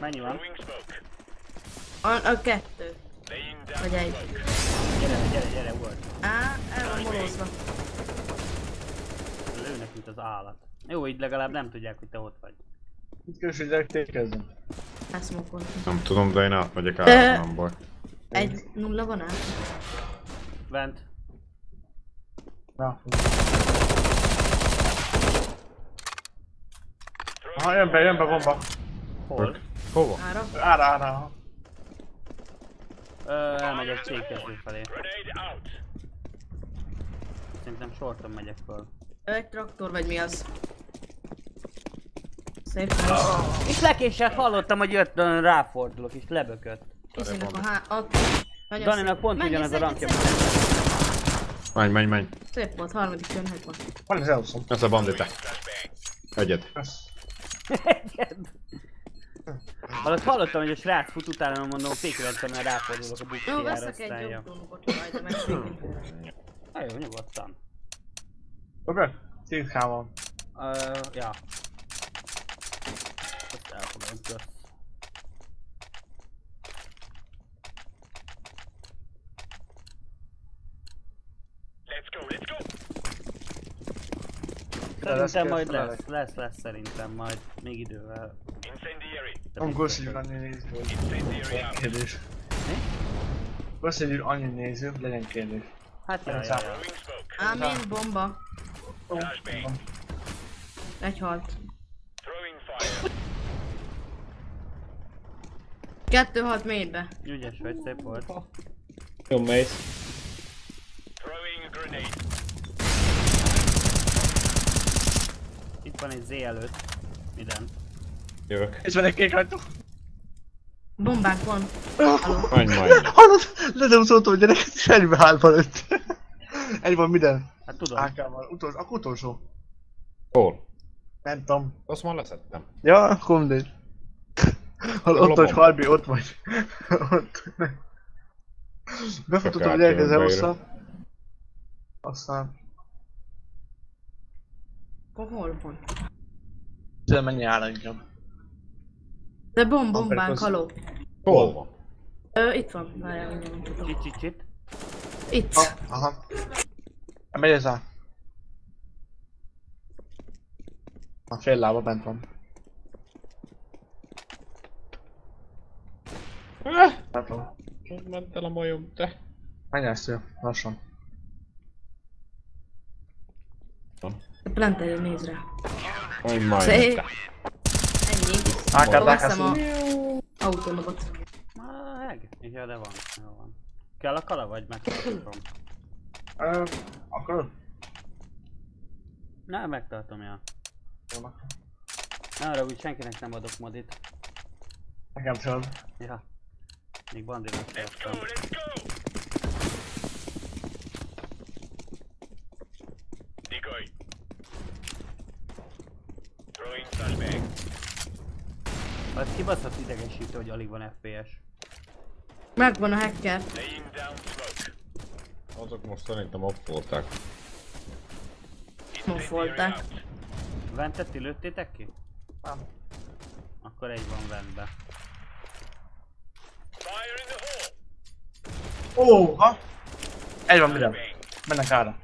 Mennyi van?
A, a kettő. Vagy egy.
Gyere, gyere, gyere, volt.
Á, el van molózva.
Lőnek, mint az állat. Jó, így legalább nem tudják, hogy te ott vagy.
Itt külső gyerek tékezzem.
Elszmokol.
Nem tudom, de én átmegyek baj.
Egy nulla van át?
Bent.
Na. Aha, jön be, jön be bomba.
Hol?
Hova?
Ára?
Ára, ára.
Ö, elmegyek C2 felé. Szerintem sorton megyek föl.
Egy traktor vagy mi az? Szép.
És lekésett, hallottam, hogy jött, ráfordulok, és lebökött.
Kiszedek a há... A...
Daninak pont
Menj,
ugyanaz a rankja.
Menj, menj, menj.
Szép volt, harmadik jön, hogy van.
Van az elszom.
Ez a bandita. Egyet.
Egyed. Hallott, hallottam, hogy a srác fut utána, mondom, P90-nel ráfordulok a
Jó,
buktiára,
veszek egy
jó.
jobb dolgot, majd meg
Na jó, nyugodtan.
Dobjak? Szívkám van.
Ö, ja. Ezt elfogadom, kösz. Szerintem majd
lesz,
lesz, lesz, lesz szerintem majd, még idővel.
Nem köszönjük annyi néző. Kérdés.
Mi?
Köszönjük annyi néző, legyen kérdés.
Hát jaj, jaj, jaj.
Ámén, bomba. Egy halt. Kettő halt mélybe.
Ügyes vagy, szép volt.
Jó, mész.
Itt van egy Z előtt. Minden.
Jövök.
És van egy kék ajtó.
Bombánk van.
Menj majd.
Hallod? Ledemszoltam a gyereket és egybe hátba lőtt. Egy van minden.
Hát tudom.
AK-val. Utolsó, akkor utolsó.
Hol?
Nem tudom.
Azt már leszettem.
Ja, akkor mindegy.
A
ott vagy? Harbi, ott vagy. ott. Befutottam a
átjön
eloszra. Aztán...
Akkor hol van?
Tőle mennyi áll inkább.
De bomb,
Van pedig
bombánk,
az-
haló.
Hol van?
Ö, itt van. Várjál.
Csit, csit, csit.
Itt.
Ha, aha. Megy ez át. A fél lába bent van. Tudom.
Hogy ment el a majom, te?
Menj ő, lassan.
Plante néz rá.
Menj majd.
Ennyi.
Ákár,
veszem a autónobot.
Meg. Ja, de van. Jó van. Kell a kala vagy megtartom?
Ö, akkor...
Na, megtartom, ja. Ne arra, hogy senkinek nem adok modit.
Nekem sem.
Ja. Még bandinak tartom. Az kibaszott idegesítő, hogy alig van FPS.
Megvan a hacker.
Azok most szerintem off voltak.
Moffolták.
Ventet ti lőttétek ki?
Nem.
Akkor egy van ventbe.
Ó, ha? Egy van minden. Mennek ára.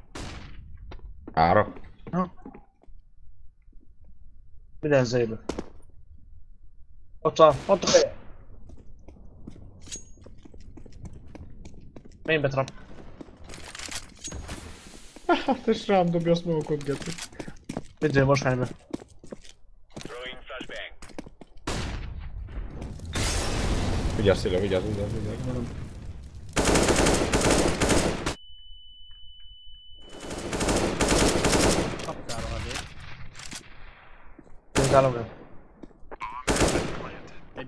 Ára?
Ha. Minden zébe. Ott van, ott a feje. Mainbe trap.
Hát és rám dobja a smoke-ot, geci.
Üdvő, most mainbe.
Throwing flashbang.
Vigyázz, Szilja, vigyázz,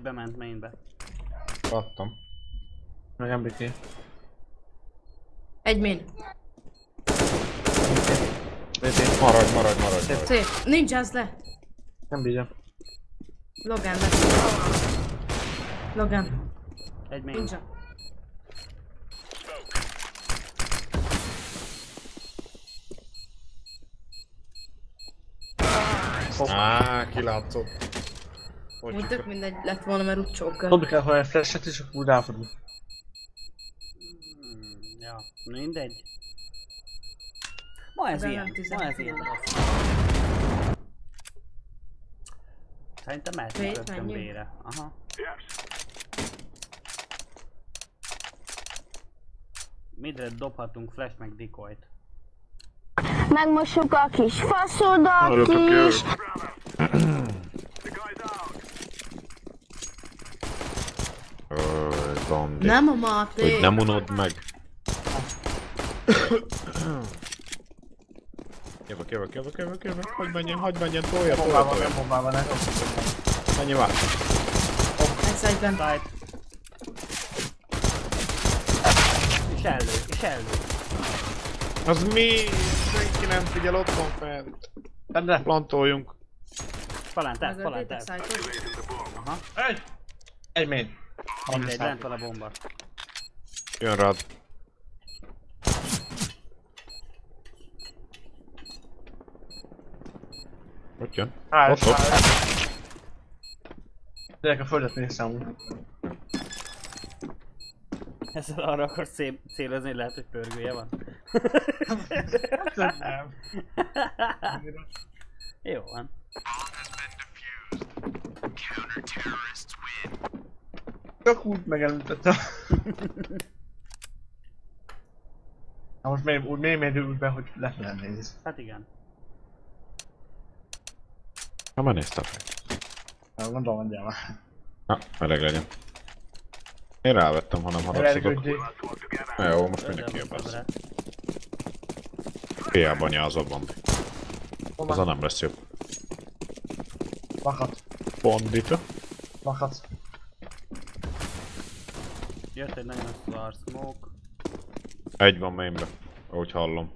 Egy bement mainbe.
Kaptam.
Meg MBK.
Egy min.
VT.
Maradj, maradj, maradj, maradj.
Szép. Nincs az le.
Nem bízom.
Logan le. Logan.
Egy main.
Nincs.
Á, kilátszott. Hogy
Úgy tök mindegy lett volna, mert úgy csókkal.
Dobni kell, ha egy flashet és akkor úgy ráfordul.
Hmm, ja, mindegy. Ma ez
De
ilyen, ma ez
12.
ilyen. Szerintem
menjünk?
B-re. Aha.
Yes.
Midre dobhatunk flash meg decoyt.
Megmossuk a kis faszodat is.
The guy's out.
Öj, Bandi.
Nem a Máté.
Hogy nem unod meg. Jövök, jövök, jövök, jövök, jövök. Hogy menjen, hogy menjen, tolja, tolja, tolja.
nem bombával, ne.
Menjen már.
Egy szájban.
Side. És elő, és elő.
Az mi? Senki nem figyel, ott van fent.
Benne.
Plantoljunk.
Tesz.
szájtot.
Aha.
Egy! Egy main.
Mindegy, lent van a bomba.
Jön rád. Ott jön.
Á,
Ott, ott.
Gyerek a földet néztem amúgy.
Ezzel arra akarsz szép célozni, hogy lehet, hogy pörgője van.
Nem.
Jó van.
Csak úgy megelőttettem. Na most még úgy még mérjük be, hogy lefele néz.
Hát igen.
Ha már néztem.
Na, Gondolom, mondjál már.
Na, meleg legyen. Én rávettem, ha nem haragszodok.
Ergődjék.
Na jó, most mindenki
a
jobb lesz. Hiába nyázol, Bandi. Az a nem lesz jobb.
Lakat.
Bandita.
Lakat.
Jött egy nagyon szar smoke.
Egy van mainbe, ahogy hallom.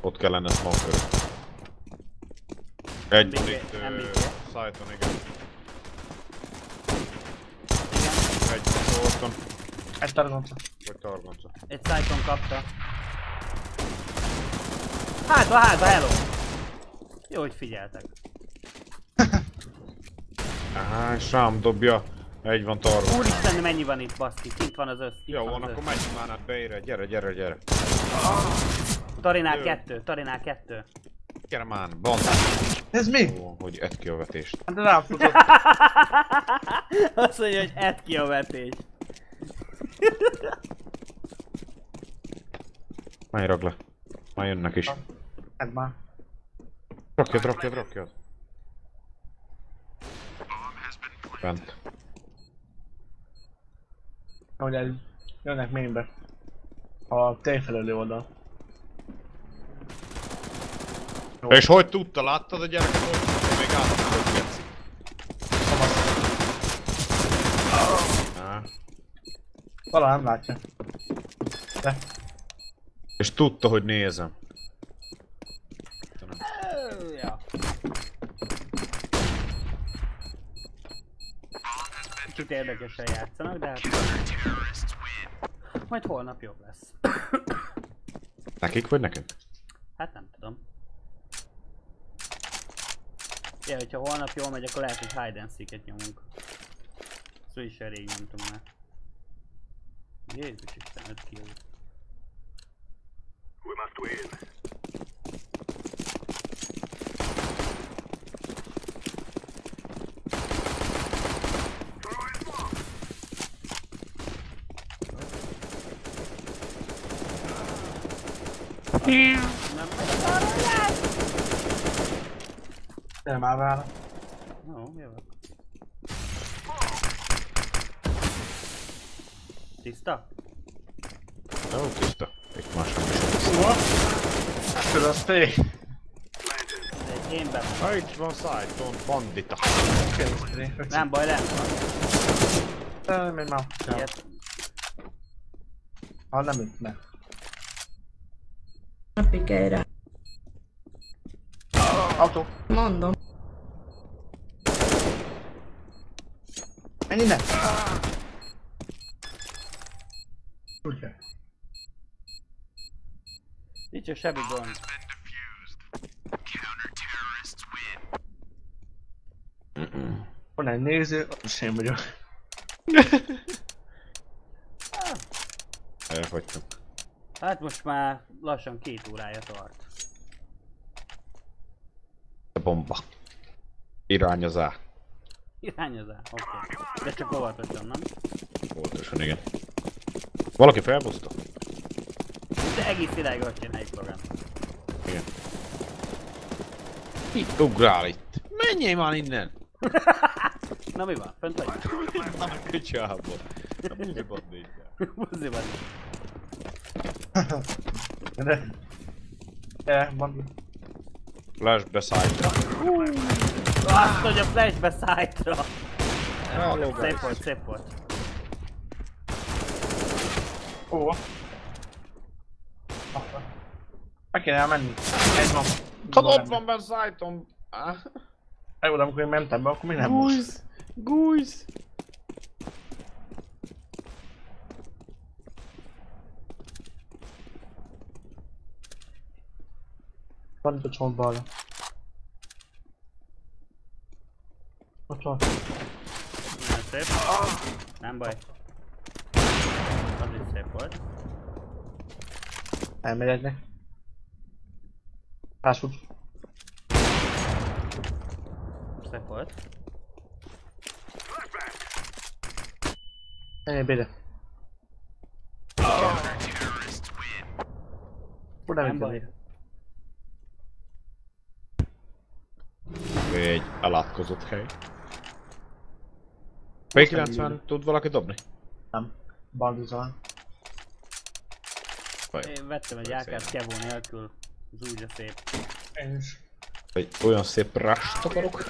Ott kellene smoker. Egy van itt. Szájton, igen.
Igen.
Egy van szorton,
Egy targonca.
vagy targonca.
Egy szájton kapta. Hátba, hátba, hello! Jó, hogy figyeltek.
Á, és rám dobja. Egy van targonca.
Úristen, mennyi van itt, baszki? Kint van az össz. itt
Jó,
van
van, akkor menjünk már át beére. Gyere, gyere, gyere.
Tarinál
Jó.
kettő, Tarinál kettő.
Gyere már, Bandi.
Ez mi?
Ó, hogy ett ki a vetést.
Hát rám futott.
Azt mondja, hogy edd ki a vetés.
Menj, rag le. Már jönnek is.
Hát már.
Rakjad, rakjad, rakjad. Bent.
Ahogy el jönnek mainbe. A térfelelő oldal. Jó.
És hogy tudta? Láttad a gyereket, hogy tudta? Még át hogy geci.
Talán nem látja. De.
És tudta, hogy nézem.
Kicsit érdekesen játszanak, de hát... Majd holnap jobb lesz.
Nekik vagy nekünk?
Hát nem tudom. Ja, hogyha holnap jól megy, akkor lehet, hogy hide and seek-et nyomunk. Szóval is elég nyomtunk már. Jézus Isten, 5 kill.
We must win.
Nem
De már vár.
Jó, jövök. Tiszta?
Jó, tiszta. Egy más sem is.
Körözték.
De én be.
Ha itt van szájton, bandita.
Nem baj, nem van.
Nem, még már. Ha nem itt,
pikelj rá.
Autó.
Mondom.
Menj innen! Ugye.
Nincs a semmi gond.
Van egy néző, az én vagyok.
Elfogytam.
Hát most már lassan két órája tart.
Bomba. Irányozá.
Irányozál, oké. Okay. De csak óvatosan, nem?
Óvatosan, igen. Valaki felbuszta?
De egész idáig azt csináljuk magam.
Igen. Itt ugrál itt. Menjél már innen!
Na mi van? Fönt vagyunk?
Na, köcsába. Nézd el.
Buzi van.
De... De, van.
Flashbe szájtra.
Azt, hogy a flashbe szájtra.
Hello, guys.
Szép volt, szép volt.
Ó. Meg kéne elmenni. Egy van.
Hát ott van benne szájtom. Ah.
Jó, de amikor én mentem be, akkor még nem volt.
Gújz! Gújz!
Van itt a csont balra. Ott van.
Nagyon szép. Nem baj. Az is szép volt.
Elmegy egynek. Fast
Szép volt.
Menjél béde. Oda
Nem
Egy elátkozott hely. P90 tud valaki dobni?
Nem. Bandizolán.
Vagy
Én vettem egy AK-t kevó nélkül. Az úgy a szép.
Én is.
egy olyan szép rust akarok.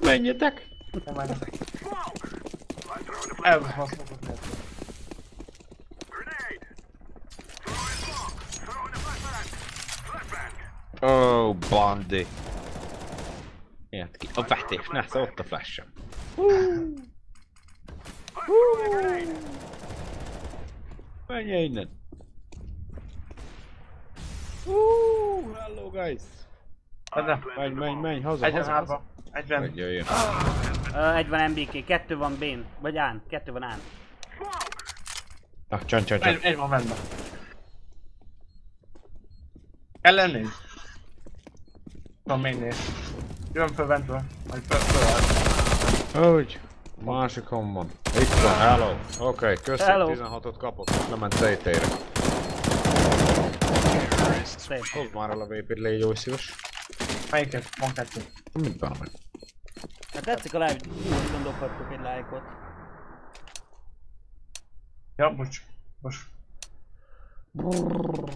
Menjetek!
Nem mennek. Elbaszolok lehet.
Ó, oh, bandi. A vetés, ne, szóval ott a flash Menj innen. Uh, hello guys.
Menj,
Menj, menj, menj, haza,
Egyen
haza, haza.
Egyben.
Menj, jöjjön.
Ö, egy van MBK, kettő van Bén. Vagy Án, kettő van Án.
Na, csön, csön,
Egy,
csön.
egy van benne. Kell lenni? Van még néz. Jön föl bentről. Majd föl, föl.
Úgy. Másikon van. Itt van, hello. Oké, okay, köszi,
Hello.
16-ot kapott. Nem ment CT-re. Hozd már el a vépét, légy jó szíves.
Melyiket? Van kettő.
Mit van meg?
Ha tetszik a live, nyugodtan dobhattok egy lájkot.
Ja, bocs. Bocs.
Hol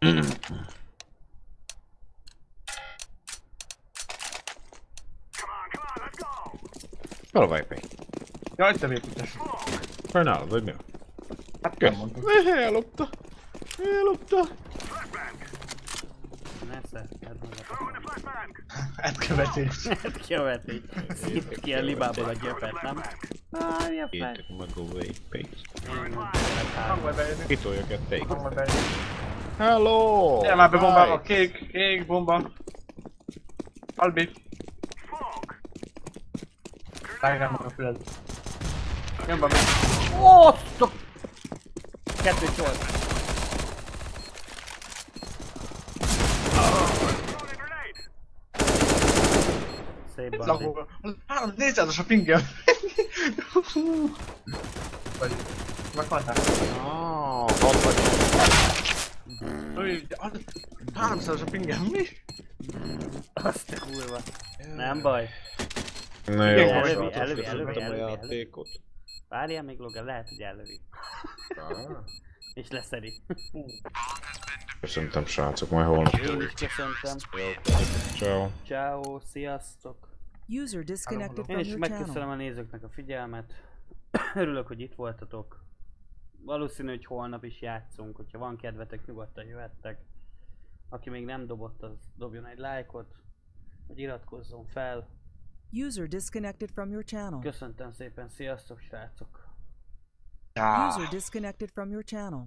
a vépé?
Jaj, te vépítes.
Sajnálod, vagy mi?
Hát
Kösz.
nem mondtam.
Ellopta. Ellopta.
Nesze, ez
Átkövetés.
Követi. Szít ki a libából a gyöpet, nem? Ah, mi a fel?
Írtak meg a vépét.
Nem majd bejönni.
Kitolja kették.
Nem majd bejönni.
Hello!
Gyere már be bombába.
Hi.
Kék, kék bomba. Albi. Vágám meg a füled. Jön be még.
Ó, szok! Kettő volt. Szép bandi.
Három, 400-as a pingem. Vagy... Meghaltál?
Ah, hol vagy?
de az... Háromszoros a pingem, mi?
Azt a kurva. Nem baj.
Na
Igen,
jó,
elővi,
most
elővi, elővi,
a
elővi,
játékot.
Várjál még Logan, lehet, hogy ellövi.
Ah,
És leszedi.
Köszöntem srácok, majd holnap
Én is
jövök.
köszöntem.
Ciao.
Ciao, sziasztok.
User disconnected
Én is megköszönöm a nézőknek a figyelmet. Örülök, hogy itt voltatok. Valószínű, hogy holnap is játszunk, hogyha van kedvetek, nyugodtan jöhettek. Aki még nem dobott, az dobjon egy lájkot, vagy iratkozzon fel.
User disconnected from your channel.
Köszöntem szépen, sziasztok srácok!
User disconnected from your channel.